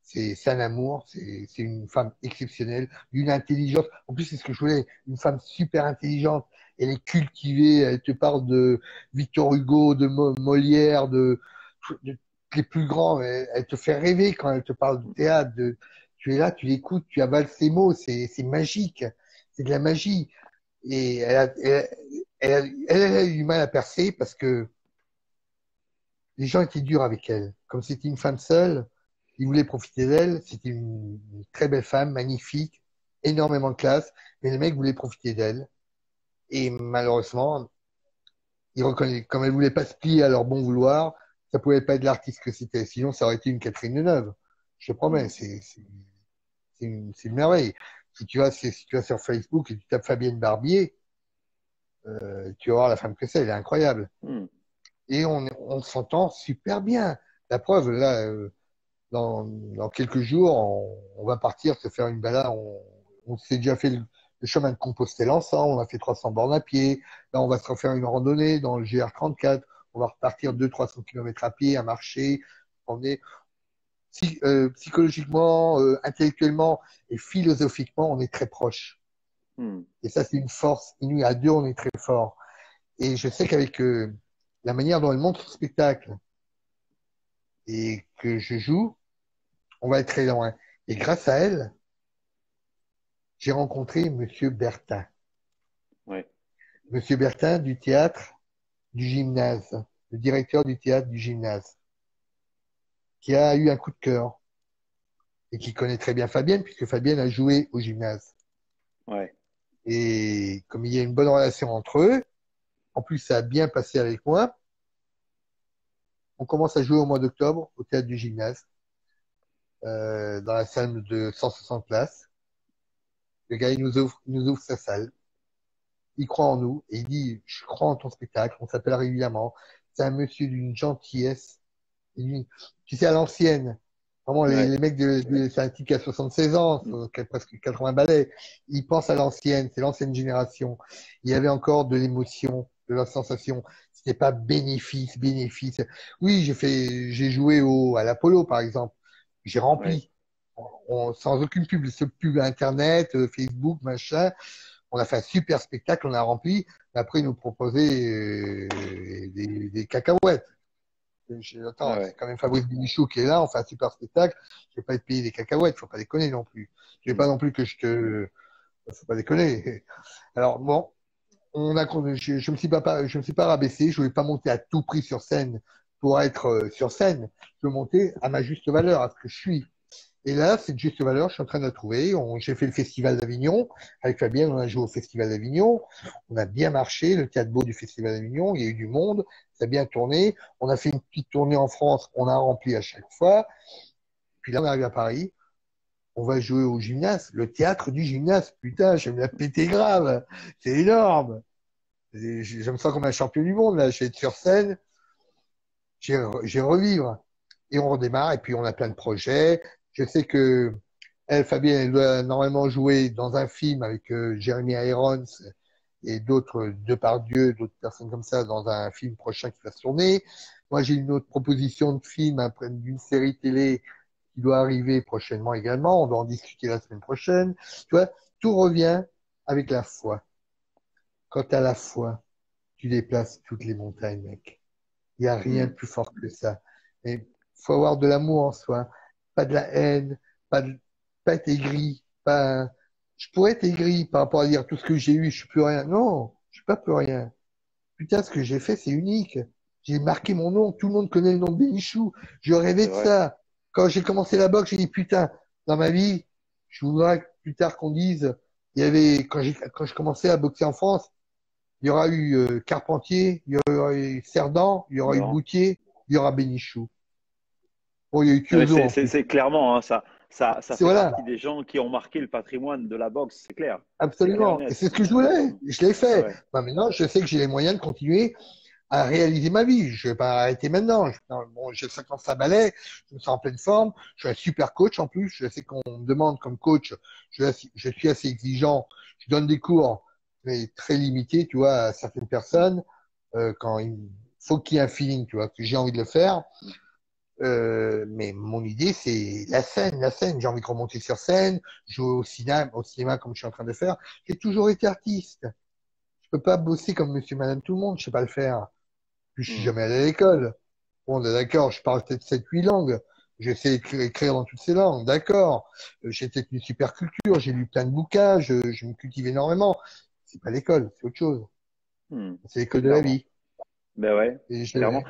C'est, un amour. C'est, une femme exceptionnelle, d'une intelligence. En plus, c'est ce que je voulais. Une femme super intelligente. Elle est cultivée. Elle te parle de Victor Hugo, de Mo- Molière, de, de les plus grands. Elle, elle te fait rêver quand elle te parle de théâtre, de, tu es là, tu l'écoutes, tu avales ses mots, c'est magique, c'est de la magie. Et elle a, elle, elle elle a eu du mal à percer parce que les gens étaient durs avec elle. Comme c'était une femme seule, ils voulaient profiter d'elle. C'était une, une très belle femme, magnifique, énormément de classe, mais les mecs voulaient profiter d'elle. Et malheureusement, ils reconnaissent, comme elle voulait pas se plier à leur bon vouloir, ça pouvait pas être l'artiste que c'était. Sinon, ça aurait été une Catherine Deneuve. Je te promets, c'est c'est c'est une, c'est une merveille. Si tu vas, si tu vas sur Facebook et tu tapes Fabienne Barbier, euh, tu vas voir la femme que c'est, elle est incroyable. Hmm. Et on, on s'entend super bien. La preuve, là, euh, dans, dans quelques jours, on, on va partir se faire une balade. On, on s'est déjà fait le, le chemin de Compostelle ensemble. On a fait 300 bornes à pied. Là, on va se refaire une randonnée dans le GR34. On va repartir 200-300 km à pied, à marcher. On est psy- euh, psychologiquement, euh, intellectuellement et philosophiquement, on est très proches. Hmm. Et ça, c'est une force inouïe. À deux, on est très fort. Et je sais qu'avec euh, la manière dont elle montre son spectacle et que je joue, on va être très loin. Et grâce à elle, j'ai rencontré Monsieur Bertin. Ouais. Monsieur Bertin du théâtre du gymnase, le directeur du théâtre du gymnase, qui a eu un coup de cœur et qui connaît très bien Fabienne, puisque Fabienne a joué au gymnase. Ouais. Et comme il y a une bonne relation entre eux, en plus ça a bien passé avec moi, on commence à jouer au mois d'octobre au théâtre du gymnase, euh, dans la salle de 160 places. Le gars, il nous ouvre, il nous ouvre sa salle. Il croit en nous et il dit, je crois en ton spectacle. On s'appelle régulièrement. C'est un monsieur d'une gentillesse. Tu sais, à l'ancienne. Vraiment, les, Ouais. les mecs de, de- c'est un type qui a 76 ans, qui a presque 80 balais. Ils pensent à l'ancienne. C'est l'ancienne génération. Il y avait encore de l'émotion, de la sensation. C'était pas bénéfice, bénéfice. Oui, j'ai fait, j'ai joué au, à l'Apollo, par exemple. J'ai rempli. On- sans aucune pub, ce pub internet, euh, Facebook, machin. On a fait un super spectacle, on a rempli. Après, ils nous proposaient euh, des, des cacahuètes. Attends, ouais. quand même Fabrice Bibichou qui est là, on fait un super spectacle. Je vais pas être payé des cacahuètes, faut pas déconner non plus. Je vais pas non plus que je te, faut pas déconner. Alors bon, on a, je, je me suis pas, rabaissé. Je voulais pas monter à tout prix sur scène pour être euh, sur scène. Je veux monter à ma juste valeur, à ce que je suis. Et là, cette juste valeur, je suis en train de la trouver. J'ai fait le festival d'Avignon. Avec Fabienne, on a joué au festival d'Avignon. On a bien marché, le théâtre beau du festival d'Avignon. Il y a eu du monde. Ça a bien tourné. On a fait une petite tournée en France. On a rempli à chaque fois. Puis là, on arrive à Paris. On va jouer au gymnase. Le théâtre du gymnase. Putain, je me la péter grave. C'est énorme. Je, me sens comme un champion du monde, là. Je vais être sur scène. J'ai revivre. Et on redémarre. Et puis, on a plein de projets. Je sais que elle, Fabienne, elle doit normalement jouer dans un film avec euh, Jeremy Irons et d'autres, Depardieu, d'autres personnes comme ça, dans un film prochain qui va se tourner. Moi, j'ai une autre proposition de film, d'une série télé qui doit arriver prochainement également. On va en discuter la semaine prochaine. Tu vois, tout revient avec la foi. quand t'as la foi, tu déplaces toutes les montagnes, mec. Il n'y a rien de plus fort que ça. Et faut avoir de l'amour en soi, pas de la haine, pas de, pas être aigri, pas, je pourrais être aigri par rapport à dire tout ce que j'ai eu, je suis plus rien. Non, je suis pas plus rien. Putain, ce que j'ai fait, c'est unique. J'ai marqué mon nom, tout le monde connaît le nom de Bénichou. Je rêvais de ça. Quand j'ai commencé la boxe, j'ai dit putain, dans ma vie, je voudrais plus tard qu'on dise, il y avait, quand j'ai, quand je commençais à boxer en France, il y aura eu euh, Carpentier, il y aura eu Cerdan, il y aura eu. Boutier, il y aura Bénichou. Bon, il y a eu Kyozo. c'est- en c'est clairement, hein, ça, ça, ça fait voilà. partie des gens qui ont marqué le patrimoine de la boxe, c'est clair. Absolument. C'est ce que je voulais. Je l'ai fait. Ouais. Bah, maintenant, je sais que j'ai les moyens de continuer à réaliser ma vie. Je vais pas arrêter maintenant. Bon, j'ai 55 balais, je me sens en pleine forme. Je suis un super coach en plus. Je sais qu'on me demande comme coach. Je suis assez exigeant. Je donne des cours, mais très limités, tu vois, à certaines personnes. Euh, quand il faut qu'il y ait un feeling, tu vois, que j'ai envie de le faire. Euh, mais mon idée, c'est la scène, la scène. J'ai envie de remonter sur scène, jouer au cinéma, au cinéma comme je suis en train de faire. J'ai toujours été artiste. Je peux pas bosser comme monsieur, madame, tout le monde. Je sais pas le faire. Puis je suis Mm. jamais allé à l'école. Bon, d'accord, je parle peut-être 7, 8 langues. J'essaie d'écrire écrire dans toutes ces langues. D'accord. Euh, J'ai peut-être une super culture. J'ai lu plein de bouquins. Je, je me cultive énormément. C'est pas l'école, c'est autre chose. Hmm. C'est l'école de la vie. Ben ouais, Et clairement.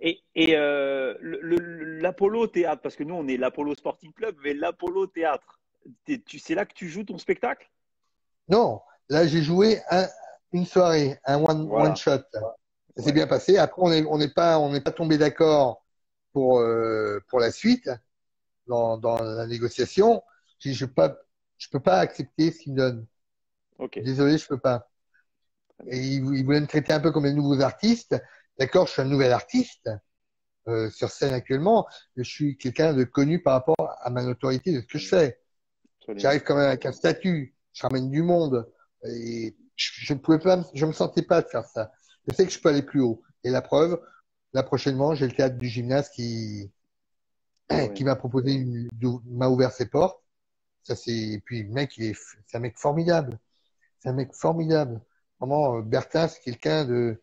Et, et euh, l'Apollo Théâtre, parce que nous, on est l'Apollo Sporting Club, mais l'Apollo Théâtre, c'est là que tu joues ton spectacle? Non, là j'ai joué un, une soirée, un one, Voilà. one shot. Ça s'est bien passé. Après, on n'est on pas, on n'est pas tombé d'accord pour euh, pour la suite dans, dans la négociation. Je pas, je peux pas accepter ce qu'ils me donnent. Ok. Désolé, je peux pas. Et ils, ils voulaient me traiter un peu comme les nouveaux artistes. D'accord, je suis un nouvel artiste euh, sur scène actuellement, mais je suis quelqu'un de connu par rapport à ma notoriété de ce que je fais. J'arrive quand même avec un statut, je ramène du monde et je, je ne pouvais pas, je me sentais pas de faire ça. Je sais que je peux aller plus haut. Et la preuve, là prochainement, j'ai le théâtre du gymnase qui Ouais. qui m'a proposé, une- m'a ouvert ses portes. Ça c'est, et puis le mec, il est, f- c'est un mec formidable. C'est un mec formidable. Vraiment, euh, Bertin, c'est quelqu'un de,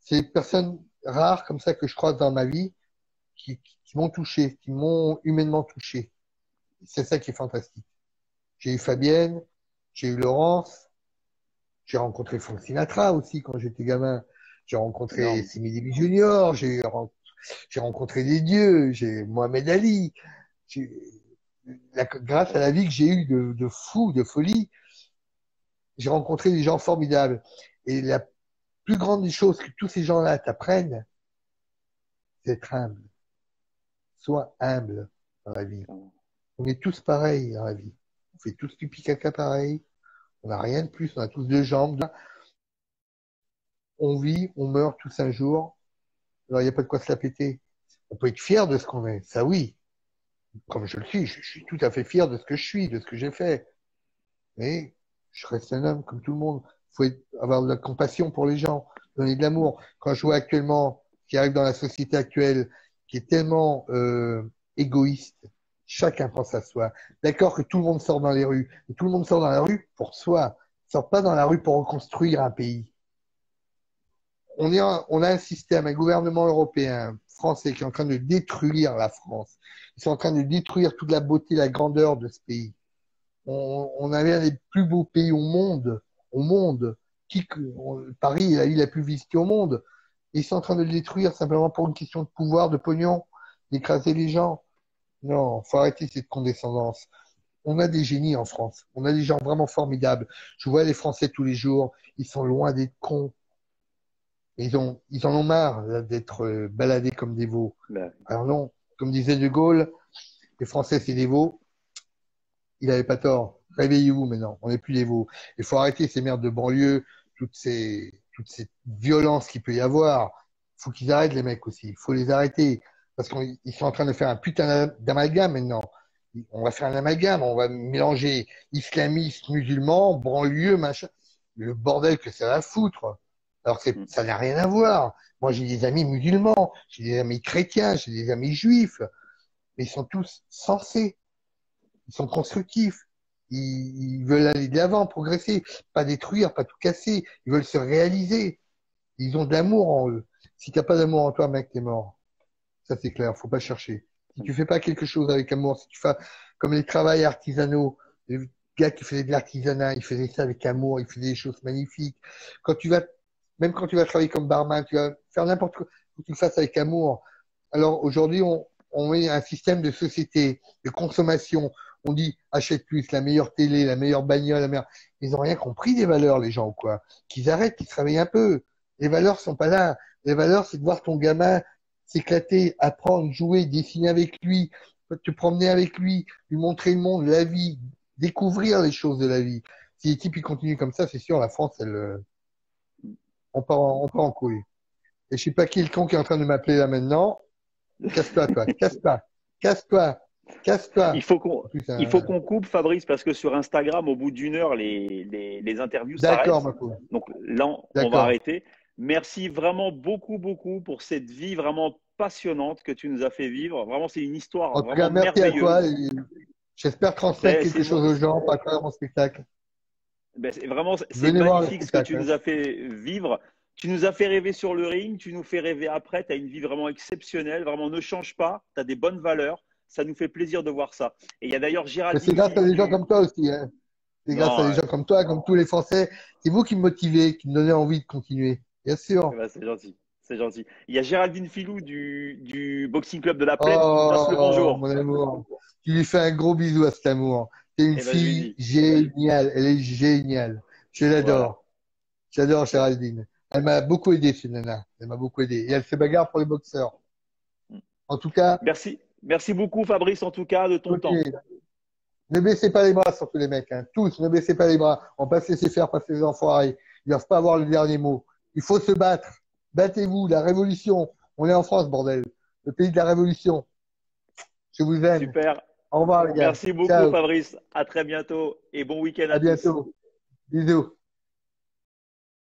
c'est des personnes rares comme ça que je croise dans ma vie qui, qui, qui m'ont touché, qui m'ont humainement touché. C'est ça qui est fantastique. J'ai eu Fabienne, j'ai eu Laurence, j'ai rencontré Frank Sinatra aussi quand j'étais gamin. J'ai rencontré. Simi Davis Junior, j'ai ren- j'ai rencontré des dieux, j'ai Mohamed Ali. La- grâce à la vie que j'ai eue de, de fou, de folie, j'ai rencontré des gens formidables. Et la plus grande des choses que tous ces gens-là t'apprennent, c'est être humble. Sois humble dans la vie. On est tous pareils dans la vie. On fait tous pipi caca pareil. On n'a rien de plus. On a tous deux jambes. On vit, on meurt tous un jour. Alors, il n'y a pas de quoi se la péter. On peut être fier de ce qu'on est. Ça, oui. Comme je le suis. Je, suis tout à fait fier de ce que je suis, de ce que j'ai fait. Mais je reste un homme comme tout le monde. Il faut avoir de la compassion pour les gens, donner de l'amour. Quand je vois actuellement ce qui arrive dans la société actuelle, qui est tellement euh, égoïste, chacun pense à soi. D'accord que tout le monde sort dans les rues, mais tout le monde sort dans la rue pour soi. Il sort pas dans la rue pour reconstruire un pays. On, a un système, un gouvernement européen, français, qui est en train de détruire la France. Ils sont en train de détruire toute la beauté, la grandeur de ce pays. On, on avait un des plus beaux pays au monde, au monde. Paris est la ville la plus visitée au monde. Ils sont en train de le détruire simplement pour une question de pouvoir, de pognon, d'écraser les gens. Non, faut arrêter cette condescendance. On a des génies en France. On a des gens vraiment formidables. Je vois les Français tous les jours. Ils sont loin d'être cons. Ils ont, ils en ont marre d'être euh, baladés comme des veaux. Alors non, comme disait De Gaulle, les Français c'est des veaux. Il avait pas tort. Réveillez-vous maintenant. On n'est plus des veaux. Il faut arrêter ces merdes de banlieue, toutes ces, toutes ces violences qu'il peut y avoir. Faut qu'ils arrêtent les mecs aussi. Il faut les arrêter parce qu'ils sont en train de faire un putain d'amalgame maintenant. On va faire un amalgame, on va mélanger islamistes, musulmans, banlieue, machin. Le bordel que ça va foutre. Alors c'est, ça n'a rien à voir. Moi j'ai des amis musulmans, j'ai des amis chrétiens, j'ai des amis juifs, mais ils sont tous sensés. Ils sont constructifs. ils, ils veulent aller de l'avant, progresser, pas détruire, pas tout casser. Ils veulent se réaliser. Ils ont de l'amour en eux. Si t'as pas d'amour en toi, mec, t'es mort. Ça, c'est clair. Faut pas chercher. Si tu fais pas quelque chose avec amour, si tu fais comme les travails artisanaux, les gars qui faisaient de l'artisanat, ils faisaient ça avec amour, ils faisaient des choses magnifiques. Quand tu vas, même quand tu vas travailler comme barman, tu vas faire n'importe quoi, faut que tu le fasses avec amour. Alors aujourd'hui, on, on met un système de société, de consommation. On dit achète plus, la meilleure télé, la meilleure bagnole, la meilleure. Ils ont rien compris des valeurs, les gens, quoi. Qu'ils arrêtent, qu'ils travaillent un peu. Les valeurs sont pas là. Les valeurs, c'est de voir ton gamin s'éclater, apprendre, jouer, dessiner avec lui, te promener avec lui, lui montrer le monde, la vie, découvrir les choses de la vie. Si les types ils continuent comme ça, c'est sûr, la France, elle, euh, on part en, on part en couille. Et je sais pas qui est le con qui est en train de m'appeler là maintenant. Casse-toi, toi. Casse-toi. Casse-toi. Casse-toi. Il faut qu'on il faut qu'on coupe, Fabrice, parce que sur Instagram, au bout d'une heure, les, les, les interviews s'arrêtent. D'accord. Donc là, on- on va arrêter. Merci vraiment beaucoup, beaucoup pour cette vie vraiment passionnante que tu nous as fait vivre. Vraiment, c'est une histoire En tout cas, merci à toi. J'espère transmettre Ouais, quelque chose aux gens par travers mon spectacle. Ben, c'est vraiment, c'est magnifique ce que tu nous as fait vivre. Tu nous as fait rêver sur le ring, tu nous fais rêver après. Tu as une vie vraiment exceptionnelle. Vraiment, ne change pas. Tu as des bonnes valeurs. Ça nous fait plaisir de voir ça. Et il y a d'ailleurs Géraldine. c'est grâce à des gens comme toi aussi. Hein. C'est Non, grâce à des ouais. gens comme toi, comme tous les Français. C'est vous qui me motivez, qui me donnez envie de continuer. Bien sûr. Eh ben, c'est gentil. C'est gentil. Il y a Géraldine Filou du, du Boxing Club de la Plaine qui nous passe le Oh, bonjour. mon amour. Tu lui fais un gros bisou à cet amour. C'est une Eh ben, fille géniale. Elle est géniale. Je l'adore. J'adore Géraldine. Elle m'a beaucoup aidé, cette nana. Elle m'a beaucoup aidé. Et elle se bagarre pour les boxeurs. En tout cas, Merci. Merci beaucoup, Fabrice, en tout cas, de ton temps. Ne baissez pas les bras, surtout les mecs. Hein. Tous, ne baissez pas les bras. On va pas se laisser faire passer les enfoirés. Ils doivent pas avoir le dernier mot. Il faut se battre. Battez-vous. La révolution. On est en France, bordel. Le pays de la révolution. Je vous aime. Super. Au revoir, les gars. Merci beaucoup, Ciao. Fabrice. À très bientôt et bon week-end à, À tous. bientôt. Bisous.